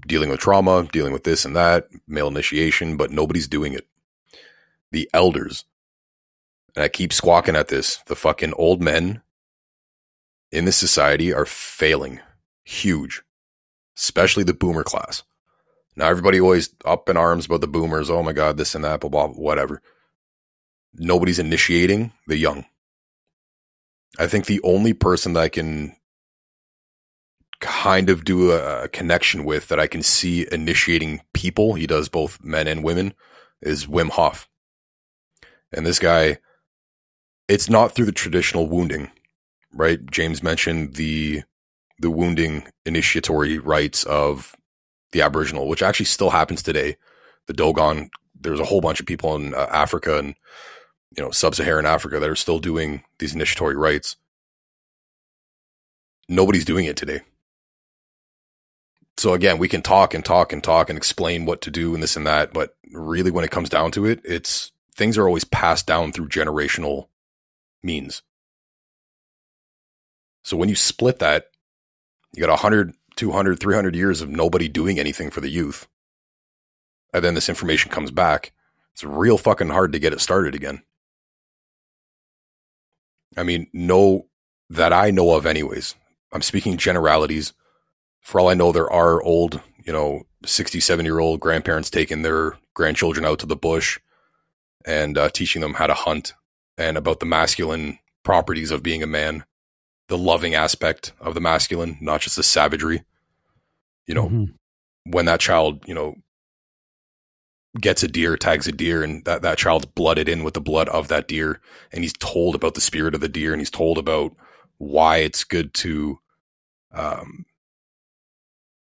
S1: dealing with trauma, dealing with this and that, male initiation, but nobody's doing it. The elders, and I keep squawking at this, the fucking old men in this society are failing huge, especially the boomer class. Now, everybody always up in arms about the boomers. Oh my God, this and that, blah, blah, whatever. Nobody's initiating the young. I think the only person that I can kind of do a, a connection with that I can see initiating people, he does both men and women, is Wim Hof. And this guy, it's not through the traditional wounding right? James mentioned the the wounding initiatory rites of the Aboriginal, which actually still happens today. The Dogon, there's a whole bunch of people in uh, Africa and you know sub-Saharan Africa that are still doing these initiatory rites. Nobody's doing it today. So again, we can talk and talk and talk and explain what to do and this and that, but really when it comes down to it, it's things are always passed down through generational means. So when you split that, you got 100, 200, 300 years of nobody doing anything for the youth. And then this information comes back. It's real fucking hard to get it started again. I mean, no, that I know of, anyways. I'm speaking generalities. For all I know, there are old, you know, 67 year old grandparents taking their grandchildren out to the bush and uh, teaching them how to hunt and about the masculine properties of being a man the loving aspect of the masculine, not just the savagery. You know, mm-hmm. when that child, you know, gets a deer, tags a deer, and that, that child's blooded in with the blood of that deer, and he's told about the spirit of the deer, and he's told about why it's good to, um,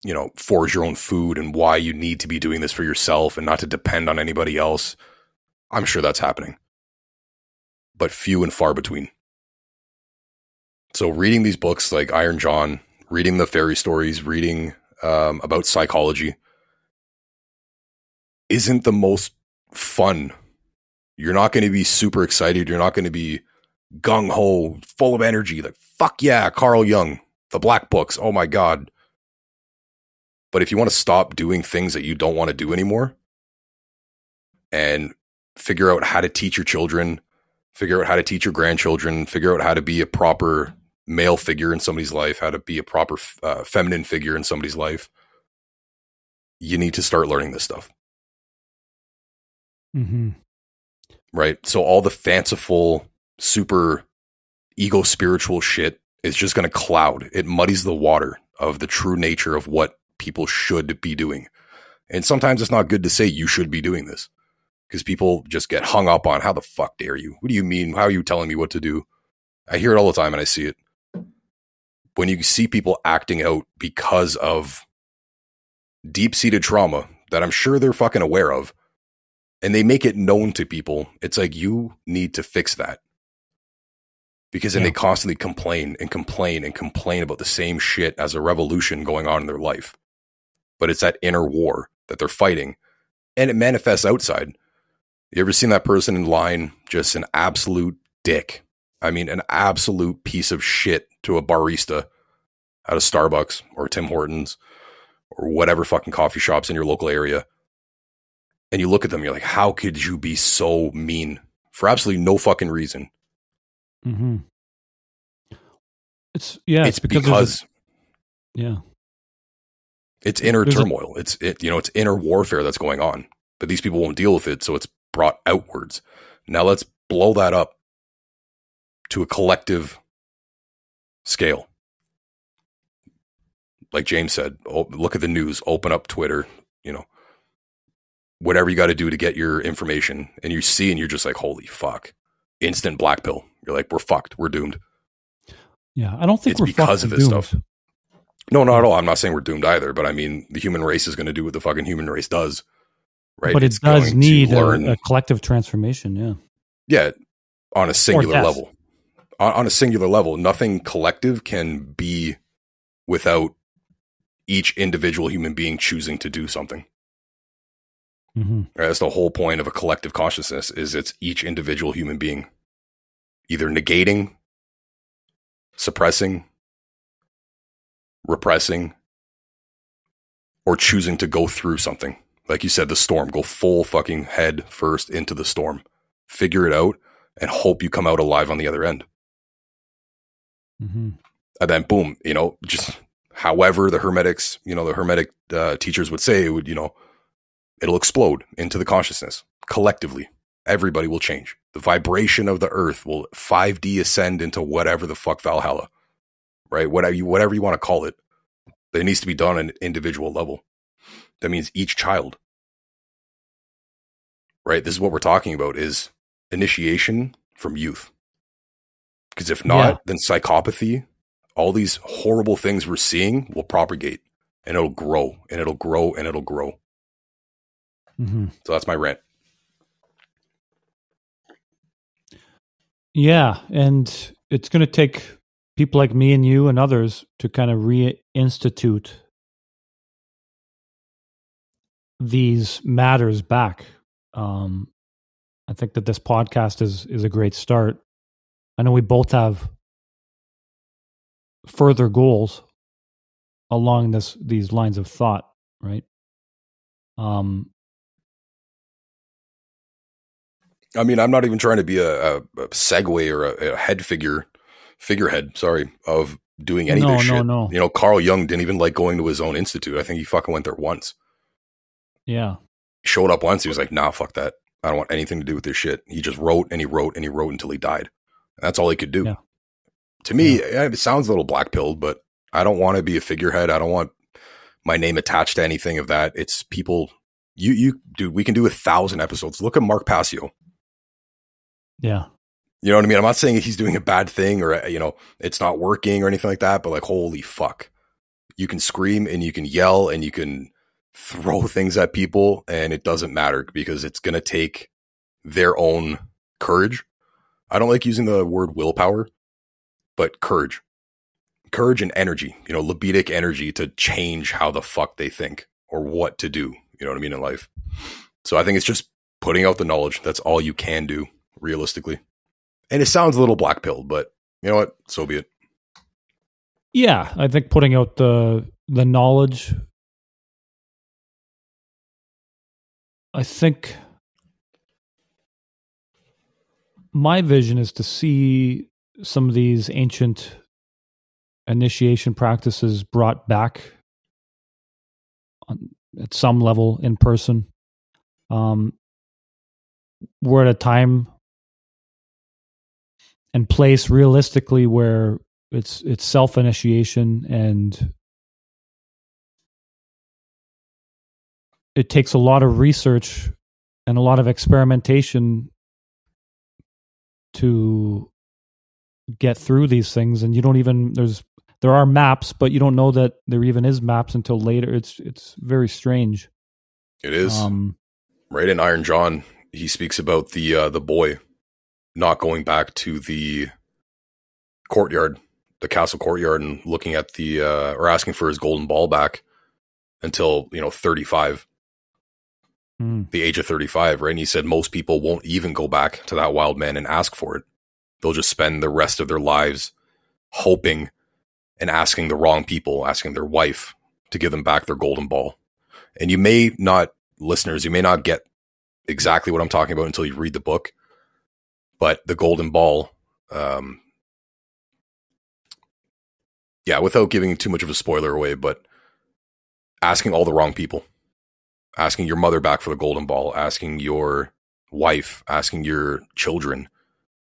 S1: you know, forage your own food and why you need to be doing this for yourself and not to depend on anybody else. I'm sure that's happening, but few and far between. So reading these books like Iron John, reading the fairy stories, reading um, about psychology isn't the most fun. You're not going to be super excited. You're not going to be gung ho, full of energy. Like, fuck yeah, Carl Jung, the black books. Oh my God. But if you want to stop doing things that you don't want to do anymore and figure out how to teach your children, figure out how to teach your grandchildren, figure out how to be a proper male figure in somebody's life, how to be a proper uh, feminine figure in somebody's life, you need to start learning this stuff.
S2: Mm-hmm.
S1: Right. So all the fanciful, super ego spiritual shit is just going to cloud. It muddies the water of the true nature of what people should be doing. And sometimes it's not good to say you should be doing this because people just get hung up on how the fuck dare you? What do you mean? How are you telling me what to do? I hear it all the time and I see it when you see people acting out because of deep seated trauma that I'm sure they're fucking aware of, and they make it known to people, it's like you need to fix that. because then
S2: Yeah.
S1: they constantly complain and complain and complain about the same shit as a revolution going on in their life. But it's that inner war that they're fighting and it manifests outside. You ever seen that person in line just an absolute dick? I mean, an absolute piece of shit to a barista at a Starbucks or Tim Hortons or whatever fucking coffee shops in your local area. And you look at them, you're like, how could you be so mean for absolutely no fucking reason?
S2: Mm-hmm. It's yeah. It's,
S1: it's
S2: because,
S1: because,
S2: a- yeah.
S1: it's inner
S2: there's a-
S1: turmoil. it's it, you know, it's inner warfare that's going on. But these people won't deal with it, so it's brought outwards. Now let's blow that up to a collective scale. Like James said, oh, look at the news, open up Twitter, you know, whatever you got to do to get your information. And you see, and you're just like, holy fuck. Instant black pill. You're like, we're fucked. We're doomed.
S2: Yeah, I don't think
S1: It's
S2: we're
S1: because of this
S2: doomed.
S1: stuff. No, not at all. I'm not saying we're doomed either, but I mean, the human race is going to do what the fucking human race does. Right.
S2: But it
S1: It's
S2: does need a, a collective transformation. Yeah.
S1: yeah, on a singular level. On, on a singular level, nothing collective can be without each individual human being choosing to do something.
S2: hmm
S1: Right? That's the whole point of a collective consciousness is it's each individual human being either negating, suppressing, repressing, or choosing to go through something. Like you said, the storm, go full fucking head first into the storm, figure it out, and hope you come out alive on the other end.
S2: Hmm
S1: And then boom, you know, just however the hermetics, you know, the hermetic uh, teachers would say it would, you know, it'll explode into the consciousness collectively. Everybody will change. The vibration of the earth will 5D ascend into whatever the fuck Valhalla, right? Whatever you, whatever you want to call it. It needs to be done on an individual level. That means each child, right? This is what we're talking about is initiation from youth. Because if not,
S2: Yeah.
S1: then psychopathy, all these horrible things we're seeing will propagate and it'll grow and it'll grow and it'll grow.
S2: hmm
S1: So that's my rant.
S2: Yeah, and it's going to take people like me and you and others to kind of reinstitute these matters back. Um, I think that this podcast is is a great start. I know we both have further goals along this these lines of thought, right? Um,
S1: I mean, I'm not even trying to be a, a, a segue or a, a head figure, figurehead, sorry, of doing any
S2: No,
S1: of this
S2: no,
S1: shit.
S2: no.
S1: You know, Carl Jung didn't even like going to his own institute. I think he fucking went there once.
S2: yeah,
S1: He showed up once. He was like, nah, fuck that. I don't want anything to do with this shit. He just wrote and he wrote and he wrote until he died. That's all he could do.
S2: Yeah.
S1: To me, yeah, it sounds a little black pilled, but I don't want to be a figurehead. I don't want my name attached to anything of that. It's people. You, you, dude, we can do a thousand episodes. Look at Mark Passio.
S2: yeah,
S1: You know what I mean? I'm not saying he's doing a bad thing or, you know, it's not working or anything like that, but like, holy fuck. You can scream and you can yell and you can throw things at people and it doesn't matter because it's going to take their own courage. I don't like using the word willpower, but courage. Courage and energy, you know, libidic energy to change how the fuck they think or what to do. You know what I mean in life. So I think it's just putting out the knowledge. That's all you can do realistically. And it sounds a little black pill, but you know what? So be it.
S2: yeah. I think putting out the the knowledge. I think my vision is to see some of these ancient initiation practices brought back on, at some level in person. Um, we're at a time and place realistically where it's it's self initiation and it takes a lot of research and a lot of experimentation to get through these things and you don't even there's there are maps but you don't know that there even is maps until later. It's it's very strange.
S1: It is.
S2: Um
S1: right in Iron John. He speaks about the uh, the boy not going back to the courtyard, the castle courtyard, and looking at the uh, or asking for his golden ball back until you know thirty five,
S2: Mm.
S1: the age of thirty five, right? And he said most people won't even go back to that wild man and ask for it. They'll just spend the rest of their lives hoping and asking the wrong people, asking their wife to give them back their golden ball. And you may not, listeners, you may not get exactly what I'm talking about until you read the book. But the golden ball, um, yeah, without giving too much of a spoiler away, but asking all the wrong people, asking your mother back for the golden ball, asking your wife, asking your children,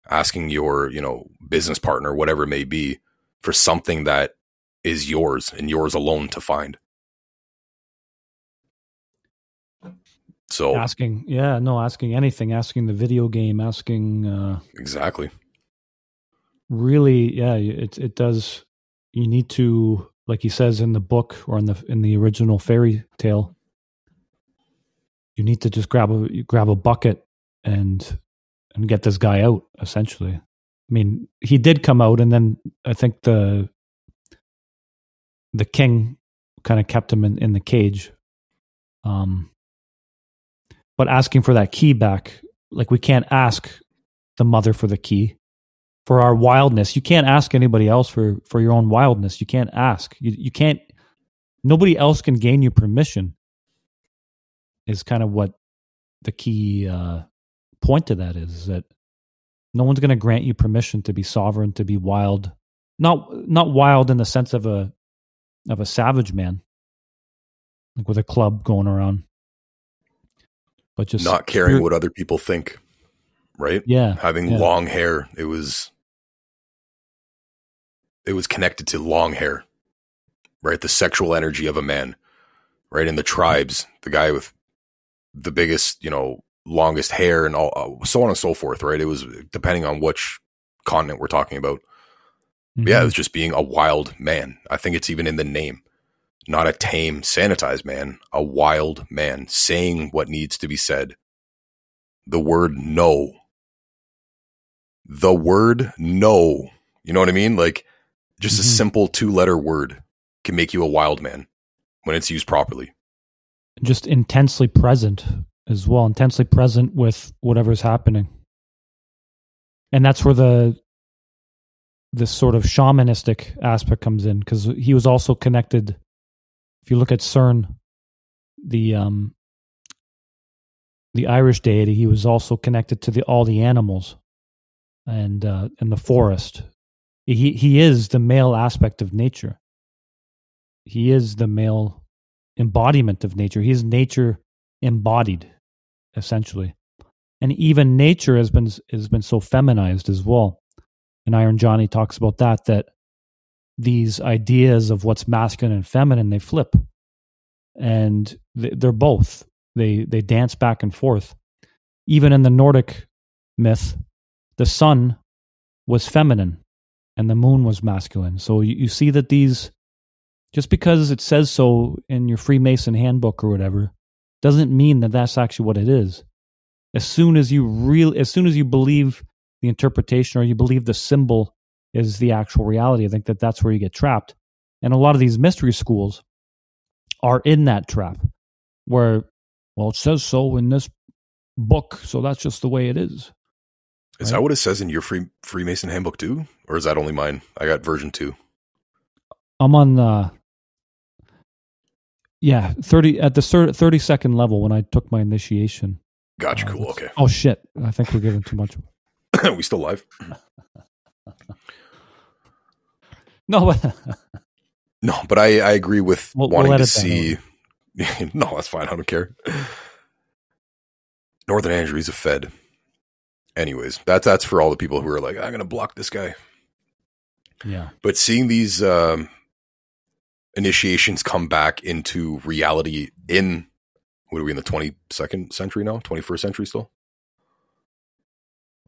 S1: asking your, you know, business partner, whatever it may be, for something that is yours and yours alone to find. So
S2: Asking, yeah, no, asking anything, asking the video game, asking, uh,
S1: exactly.
S2: really, yeah, it it does. You need to, like he says in the book or in the in the original fairy tale, you need to just grab a grab a bucket and and get this guy out. Essentially, I mean, he did come out, and then I think the the king kind of kept him in, in the cage. Um, but asking for that key back, like we can't ask the mother for the key for our wildness. You can't ask anybody else for for your own wildness. You can't ask. You you can't. Nobody else can gain you permission. Is kind of what the key uh, point to that is, is that no one's going to grant you permission to be sovereign, to be wild. Not not wild in the sense of a of a savage man, like with a club going around, but just
S1: Not caring
S2: spirit-
S1: what other people think, right?
S2: Yeah,
S1: Having
S2: yeah.
S1: long hair, it was it was connected to long hair, right? The sexual energy of a man, right? In the tribes, the guy with the biggest, you know, longest hair and all, uh, so on and so forth, right? It was depending on which continent we're talking about.
S2: Mhm.
S1: Yeah, it was just being a wild man. I think it's even in the name. Not a tame, sanitized man, a wild man saying what needs to be said. The word no. The word no. You know what I mean? Like just a
S2: Mhm.
S1: simple two letter word can make you a wild man when it's used properly.
S2: Just intensely present as well, intensely present with whatever's happening. And that's where the this sort of shamanistic aspect comes in because he was also connected. If you look at CERN, the um, the Irish deity, he was also connected to the all the animals and uh, and the forest. He he is the male aspect of nature. He is the male embodiment of nature. He is nature embodied, essentially. And even nature has been has been so feminized as well. And Iron Johnny talks about that that these ideas of what's masculine and feminine they flip, and they- they're both. They they dance back and forth. Even in the Nordic myth, the sun was feminine and the moon was masculine. So you, you see that these just because it says so in your Freemason handbook or whatever doesn't mean that that's actually what it is. As soon as you real, as soon as you believe the interpretation or you believe the symbol is the actual reality, I think that that's where you get trapped. And a lot of these mystery schools are in that trap, where well, it says so in this book, so that's just the way it is.
S1: Is
S2: Right.
S1: that what it says in your free Freemason handbook too? Or is that only mine? I got version two.
S2: I'm on the yeah thirty at the thirty second level when I took my initiation.
S1: Gotcha.
S2: Uh,
S1: cool. Okay.
S2: Oh shit! I think we're giving too much.
S1: we still live?
S2: No, but
S1: No, but I, I agree with
S2: We'll- we'll
S1: wanting to see. no, that's fine. I don't care. Northern Andrew, he's a Fed. Anyways, that's that's for all the people who are like, I'm gonna block this guy.
S2: yeah,
S1: But seeing these um, initiations come back into reality in what are we in the 22nd century now? 21st century still?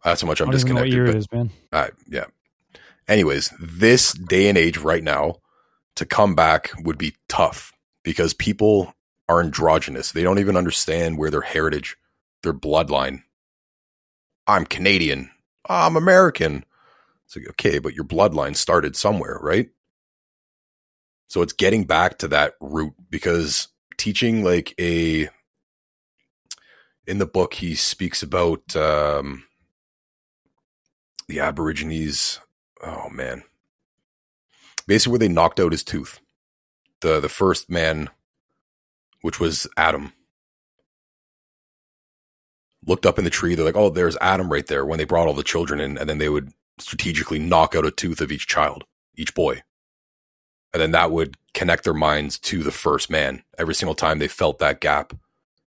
S1: That's how much I'm
S2: don't even know what
S1: disconnected.
S2: year
S1: but-
S2: it is, man.
S1: uh, yeah. Anyways, this day and age right now to come back would be tough because people are androgynous. They don't even understand where their heritage, their bloodline. I'm Canadian. I'm American. It's like, okay, but your bloodline started somewhere, right? So it's getting back to that root because teaching like a in the book he speaks about um the aborigines oh man. Basically where they knocked out his tooth. The the first man which was adam. Looked up in the tree they're like oh there's adam right there when they brought all the children in and then they would strategically knock out a tooth of each child each boy and then that would connect their minds to the first man every single time they felt that gap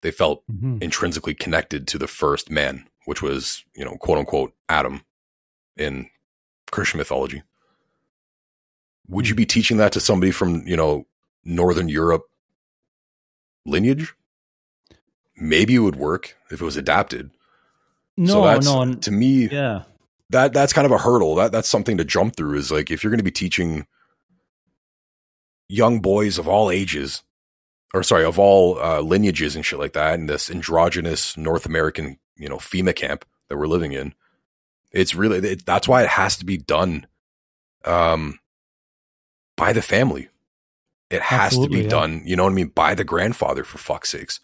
S1: they felt
S2: Mhm.
S1: intrinsically connected to the first man which was you know quote unquote adam in christian mythology would you be teaching that to somebody from you know northern europe lineage maybe it would work if it was adapted
S2: No,
S1: so
S2: no,
S1: to me
S2: yeah,
S1: that that's kind of a hurdle. That that's something to jump through. Is like if you're going to be teaching young boys of all ages, or sorry, of all uh, lineages and shit like that, in this androgynous North American, you know, FEMA camp that we're living in, it's really it, that's why it has to be done, um, by the family. It has
S2: Absolutely,
S1: to be
S2: yeah.
S1: done. You know what I mean? By the grandfather, for fuck's sakes.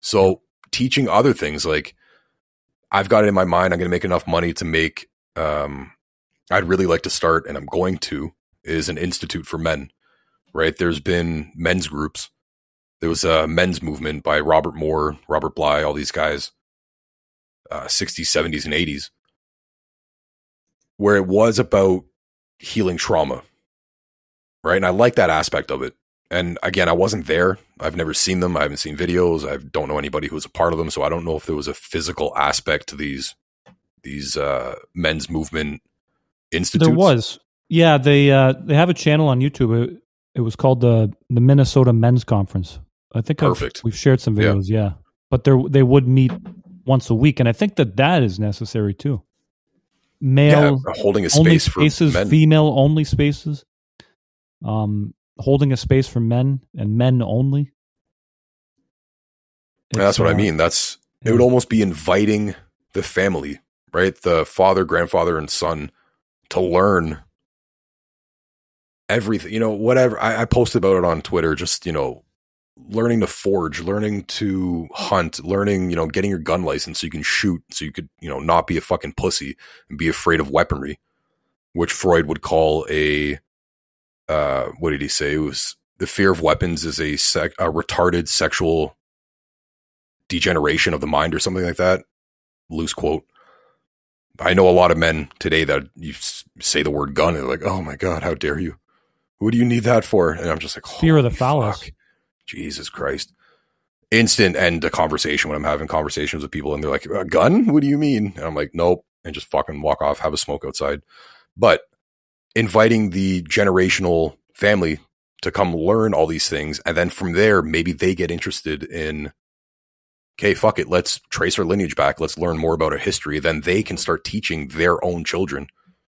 S1: So teaching other things like I've got it in my mind. I'm going to make enough money to make. Um, I'd really like to start, and I'm going to is an institute for men. Right? There's been men's groups. There was a men's movement by Robert Moore, Robert Bly, all these guys, uh, 60s, 70s, and 80s, where it was about healing trauma. Right? And I like that aspect of it. And again, I wasn't there. I've never seen them. I haven't seen videos. I don't know anybody who was a part of them, so I don't know if there was a physical aspect to these these uh, men's movement institutes.
S2: there was. Yeah, they uh, they have a channel on YouTube. It, was called the the Minnesota Men's Conference. I think I've- we've shared some videos. Yeah, but they they would meet once a week, and I think that that is necessary too.
S1: yeah,
S2: Male
S1: holding a space for men.
S2: female only spaces. Um, holding a space for men and men only.
S1: That's what I
S2: uh,
S1: mean. That's it would almost be inviting the family, right? The father, grandfather, and son to learn everything. You know, whatever. I, I posted about it on Twitter. Just you know, learning to forge, learning to hunt, learning. You know, getting your gun license so you can shoot, so you could you know not be a fucking pussy and be afraid of weaponry, which Freud would call a. Uh, what did he say? It was the fear of weapons is a sec- a retarded sexual degeneration of the mind or something like that. Loose quote. I know a lot of men today that you say the word gun and they're like, "Oh my god, how dare you? What do you need that for?" And I'm just like,
S2: Fear of the
S1: "Holy
S2: phallus."
S1: Jesus Christ. Instant end to conversation when I'm having conversations with people and they're like, "A gun? What do you mean?" And I'm like, "Nope," and just fucking walk off, have a smoke outside. But inviting the generational family to come learn all these things and then from there maybe they get interested in okay, fuck it, let's trace our lineage back, let's learn more about our history. Then they can start teaching their own children,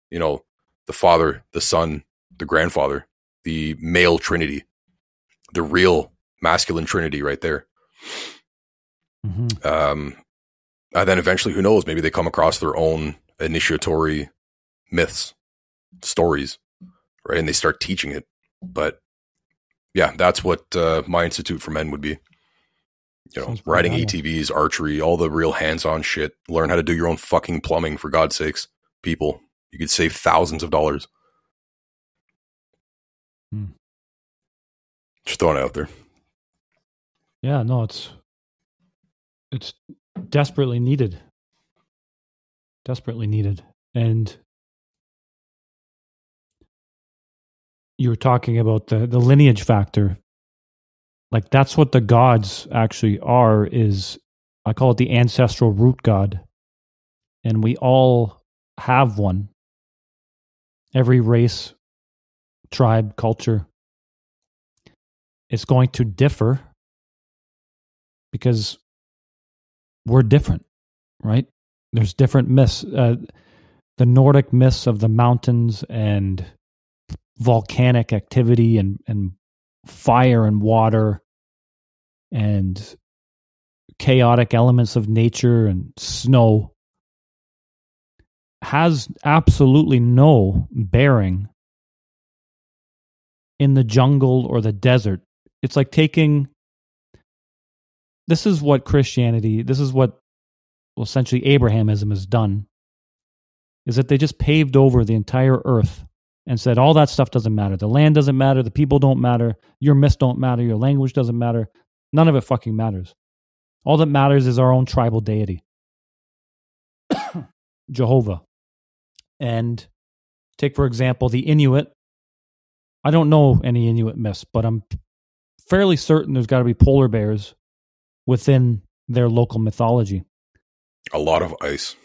S1: you know, the father, the son, the grandfather, the male trinity, the real masculine trinity right there.
S2: Mhm.
S1: Um, and then eventually, who knows, maybe they come across their own initiatory myths, stories, right? And they start teaching it. But yeah, that's what uh, my Institute for Men would be. You know,
S2: Sounds
S1: riding. ATVs, archery, all the real hands-on shit. Learn how to do your own fucking plumbing, for God's sakes, people. You could save thousands of dollars.
S2: Hmm.
S1: Just throwing it out there.
S2: Yeah, no, it's it's desperately needed. Desperately needed. And you were talking about the, the lineage factor. Like that's what the gods actually are is I call it the ancestral root god. And we all have one. Every race, tribe, culture is going to differ because we're different, right? There's different myths. Uh, the Nordic myths of the mountains and volcanic activity and, and fire and water and chaotic elements of nature and snow has absolutely no bearing in the jungle or the desert. It's like taking this is what Christianity, this is what well, essentially Abrahamism has done, is that they just paved over the entire earth and said all that stuff doesn't matter. The land doesn't matter, the people don't matter, your myths don't matter, your language doesn't matter. None of it fucking matters. All that matters is our own tribal deity, Jehovah. And take, for example, the Inuit. I don't know any Inuit myths, but I'm fairly certain there's got to be polar bears within their local mythology.
S1: A lot of ice.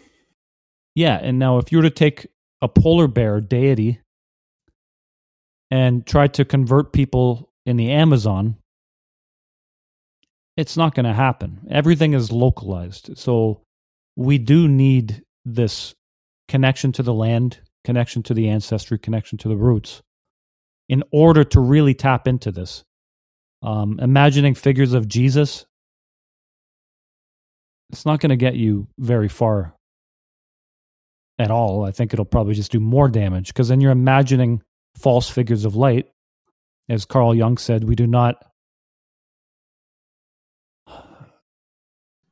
S2: Yeah, and now if you were to take a polar bear deity and try to convert people in the Amazon, it's not going to happen. Everything is localized. So we do need this connection to the land, connection to the ancestry, connection to the roots in order to really tap into this. Um, imagining figures of Jesus, it's not going to get you very far at all. I think it'll probably just do more damage because then you're imagining false figures of light. As Carl Jung said, we do not.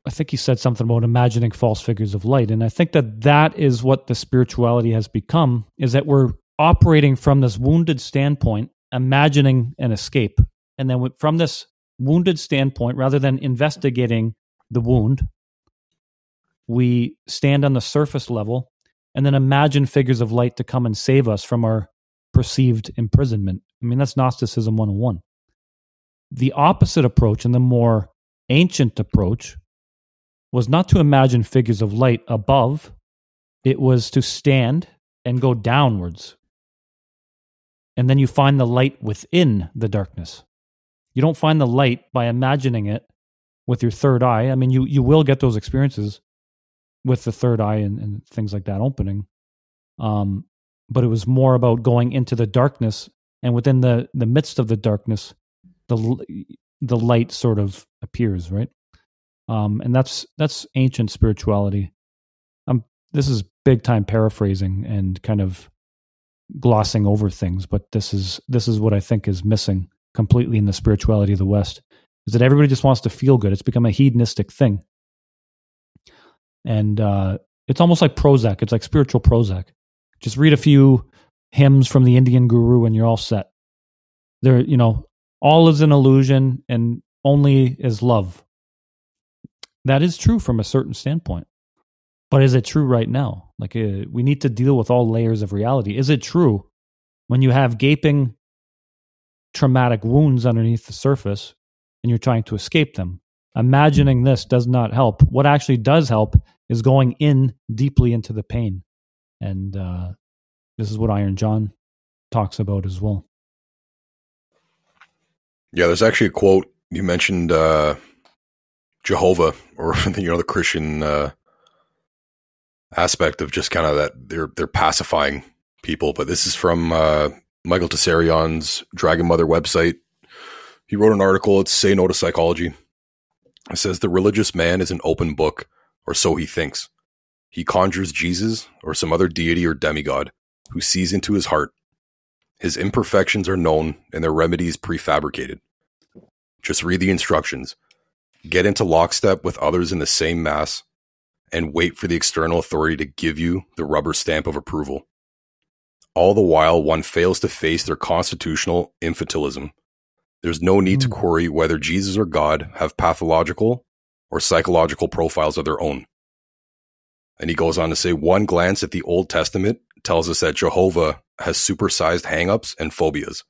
S2: I think he said something about imagining false figures of light, and I think that that is what the spirituality has become: is that we're operating from this wounded standpoint, imagining an escape, and then from this wounded standpoint, rather than investigating the wound, we stand on the surface level and then imagine figures of light to come and save us from our perceived imprisonment. I mean, that's Gnosticism 101. The opposite approach and the more ancient approach was not to imagine figures of light above, it was to stand and go downwards. And then you find the light within the darkness. You don't find the light by imagining it with your third eye. I mean, you, you will get those experiences with the third eye and, and things like that opening. Um, but it was more about going into the darkness and within the the midst of the darkness the the light sort of appears right um and that's that's ancient spirituality um this is big time paraphrasing and kind of glossing over things but this is this is what i think is missing completely in the spirituality of the west is that everybody just wants to feel good it's become a hedonistic thing and uh it's almost like prozac it's like spiritual prozac just read a few hymns from the Indian guru and you're all set. There, you know, all is an illusion and only is love. That is true from a certain standpoint. But is it true right now? Like, uh, we need to deal with all layers of reality. Is it true when you have gaping traumatic wounds underneath the surface and you're trying to escape them? Imagining this does not help. What actually does help is going in deeply into the pain and uh, this is what Iron John talks about as well.
S1: Yeah, there's actually a quote you mentioned uh, Jehovah or you know the Christian uh, aspect of just kind of that they're they're pacifying people, but this is from uh, Michael Tsarion's Dragon Mother website. He wrote an article. It's "Say No to Psychology." It says the religious man is an open book, or so he thinks. He conjures Jesus or some other deity or demigod who sees into his heart. His imperfections are known and their remedies prefabricated. Just read the instructions. Get into lockstep with others in the same mass and wait for the external authority to give you the rubber stamp of approval. All the while, one fails to face their constitutional infantilism. There's no need mm. to hmm. query whether Jesus or God have pathological or psychological profiles of their own. And he goes on to say one glance at the Old Testament tells us that Jehovah has supersized hangups and phobias,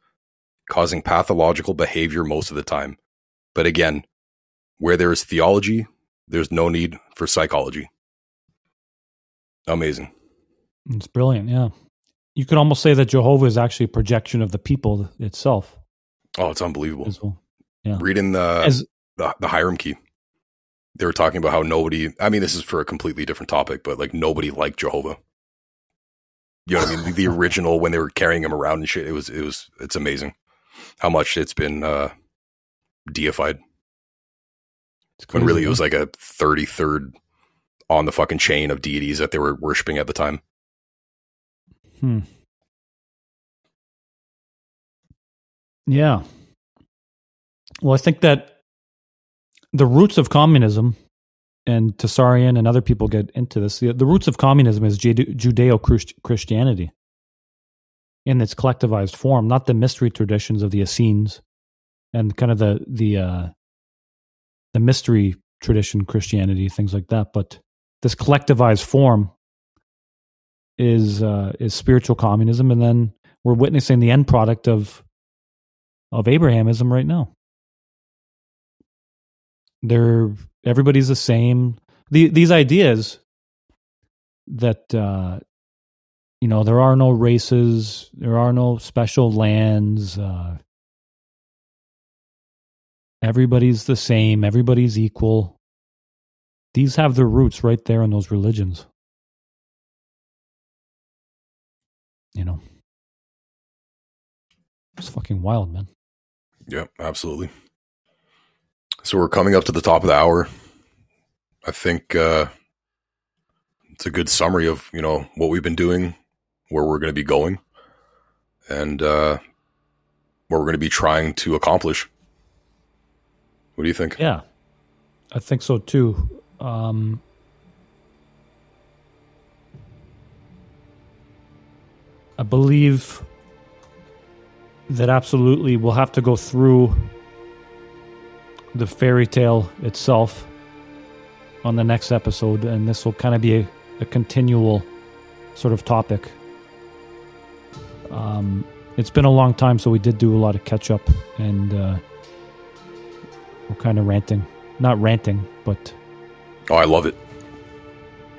S1: causing pathological behavior most of the time. But again, where there is theology, there's no need for psychology. Amazing.
S2: It's brilliant, yeah. You could almost say that Jehovah is actually a projection of the people itself.
S1: Oh, it's unbelievable. Well. Yeah. Reading the, As, the the Key, they were talking about how nobody I mean this is for a completely different topic, but like nobody liked Jehovah. You know what I mean? the original when they were carrying him around and shit, it was it was it's amazing how much it's been uh deified. When really it was like a thirty third on the fucking chain of deities that they were worshiping at the time.
S2: Hmm. Yeah. Well, I think that the roots of communism, and Tsarion and other people get into this, the, the roots of communism is Judeo Christianity in its collectivized form, not the mystery traditions of the Essenes and kind of the the uh, the mystery tradition Christianity, things like that. But this collectivized form is uh, is spiritual communism, and then we're witnessing the end product of of Abrahamism right now. They're everybody's the same. The, these ideas that uh, you know there are no races, there are no special lands. Uh, everybody's the same. Everybody's equal. These have their roots right there in those religions. You know, it's fucking wild, man.
S1: Yeah, absolutely. So we're coming up to the top of the hour. I think uh, it's a good summary of you know what we've been doing, where we're going to be going, and uh, what we're going to be trying to accomplish. What do you think?
S2: Yeah, I think so too. Um, I believe that absolutely we'll have to go through the fairy tale itself on the next episode, and this will kind of be a, a continual sort of topic. Um, it's been a long time, so we did do a lot of catch up, and uh, we're kind of ranting. Not ranting, but
S1: oh, I love it.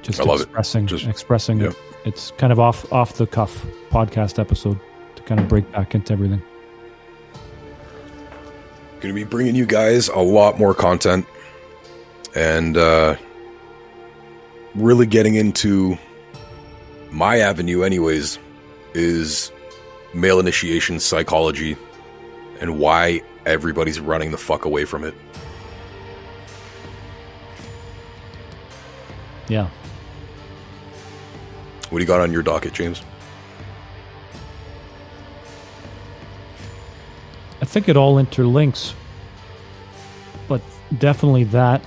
S2: Just I love expressing, it. Just, expressing yeah. it. It's kind of off off the cuff podcast episode to kind of break back into everything.
S1: Going to be bringing you guys a lot more content and uh, really getting into my avenue, anyways, is male initiation psychology and why everybody's running the fuck away from it.
S2: Yeah.
S1: What do you got on your docket, James?
S2: I think it all interlinks, but definitely that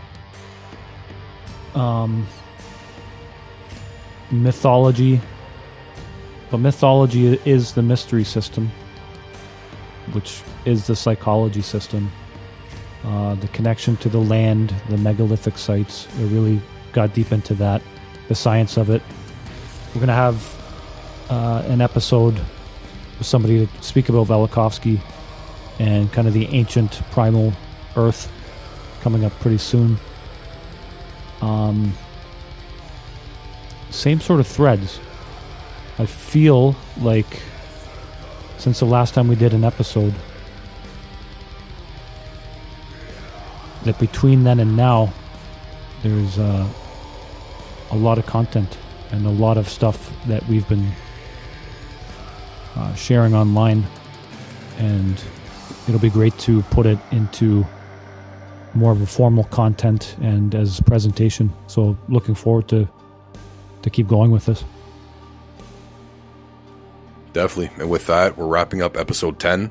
S2: um, mythology. But mythology is the mystery system, which is the psychology system. Uh, the connection to the land, the megalithic sites. It really got deep into that, the science of it. We're going to have uh, an episode with somebody to speak about Velikovsky and kind of the ancient primal Earth coming up pretty soon. Um, same sort of threads. I feel like since the last time we did an episode, that between then and now, there's uh, a lot of content and a lot of stuff that we've been uh, sharing online, and it'll be great to put it into more of a formal content and as presentation. So looking forward to to keep going with this.
S1: Definitely. And with that, we're wrapping up episode 10.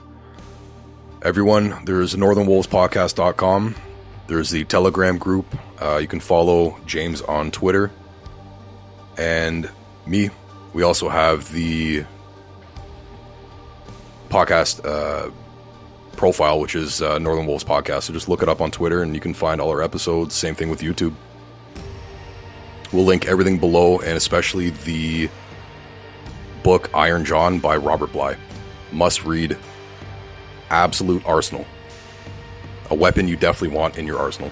S1: Everyone, there's northernwolvespodcast.com. There's the Telegram group. Uh, you can follow James on Twitter and me. We also have the podcast uh, profile, which is uh, Northern Wolves Podcast. So just look it up on Twitter and you can find all our episodes. Same thing with YouTube. We'll link everything below and especially the book Iron John by Robert Bly. Must read. Absolute arsenal. A weapon you definitely want in your arsenal.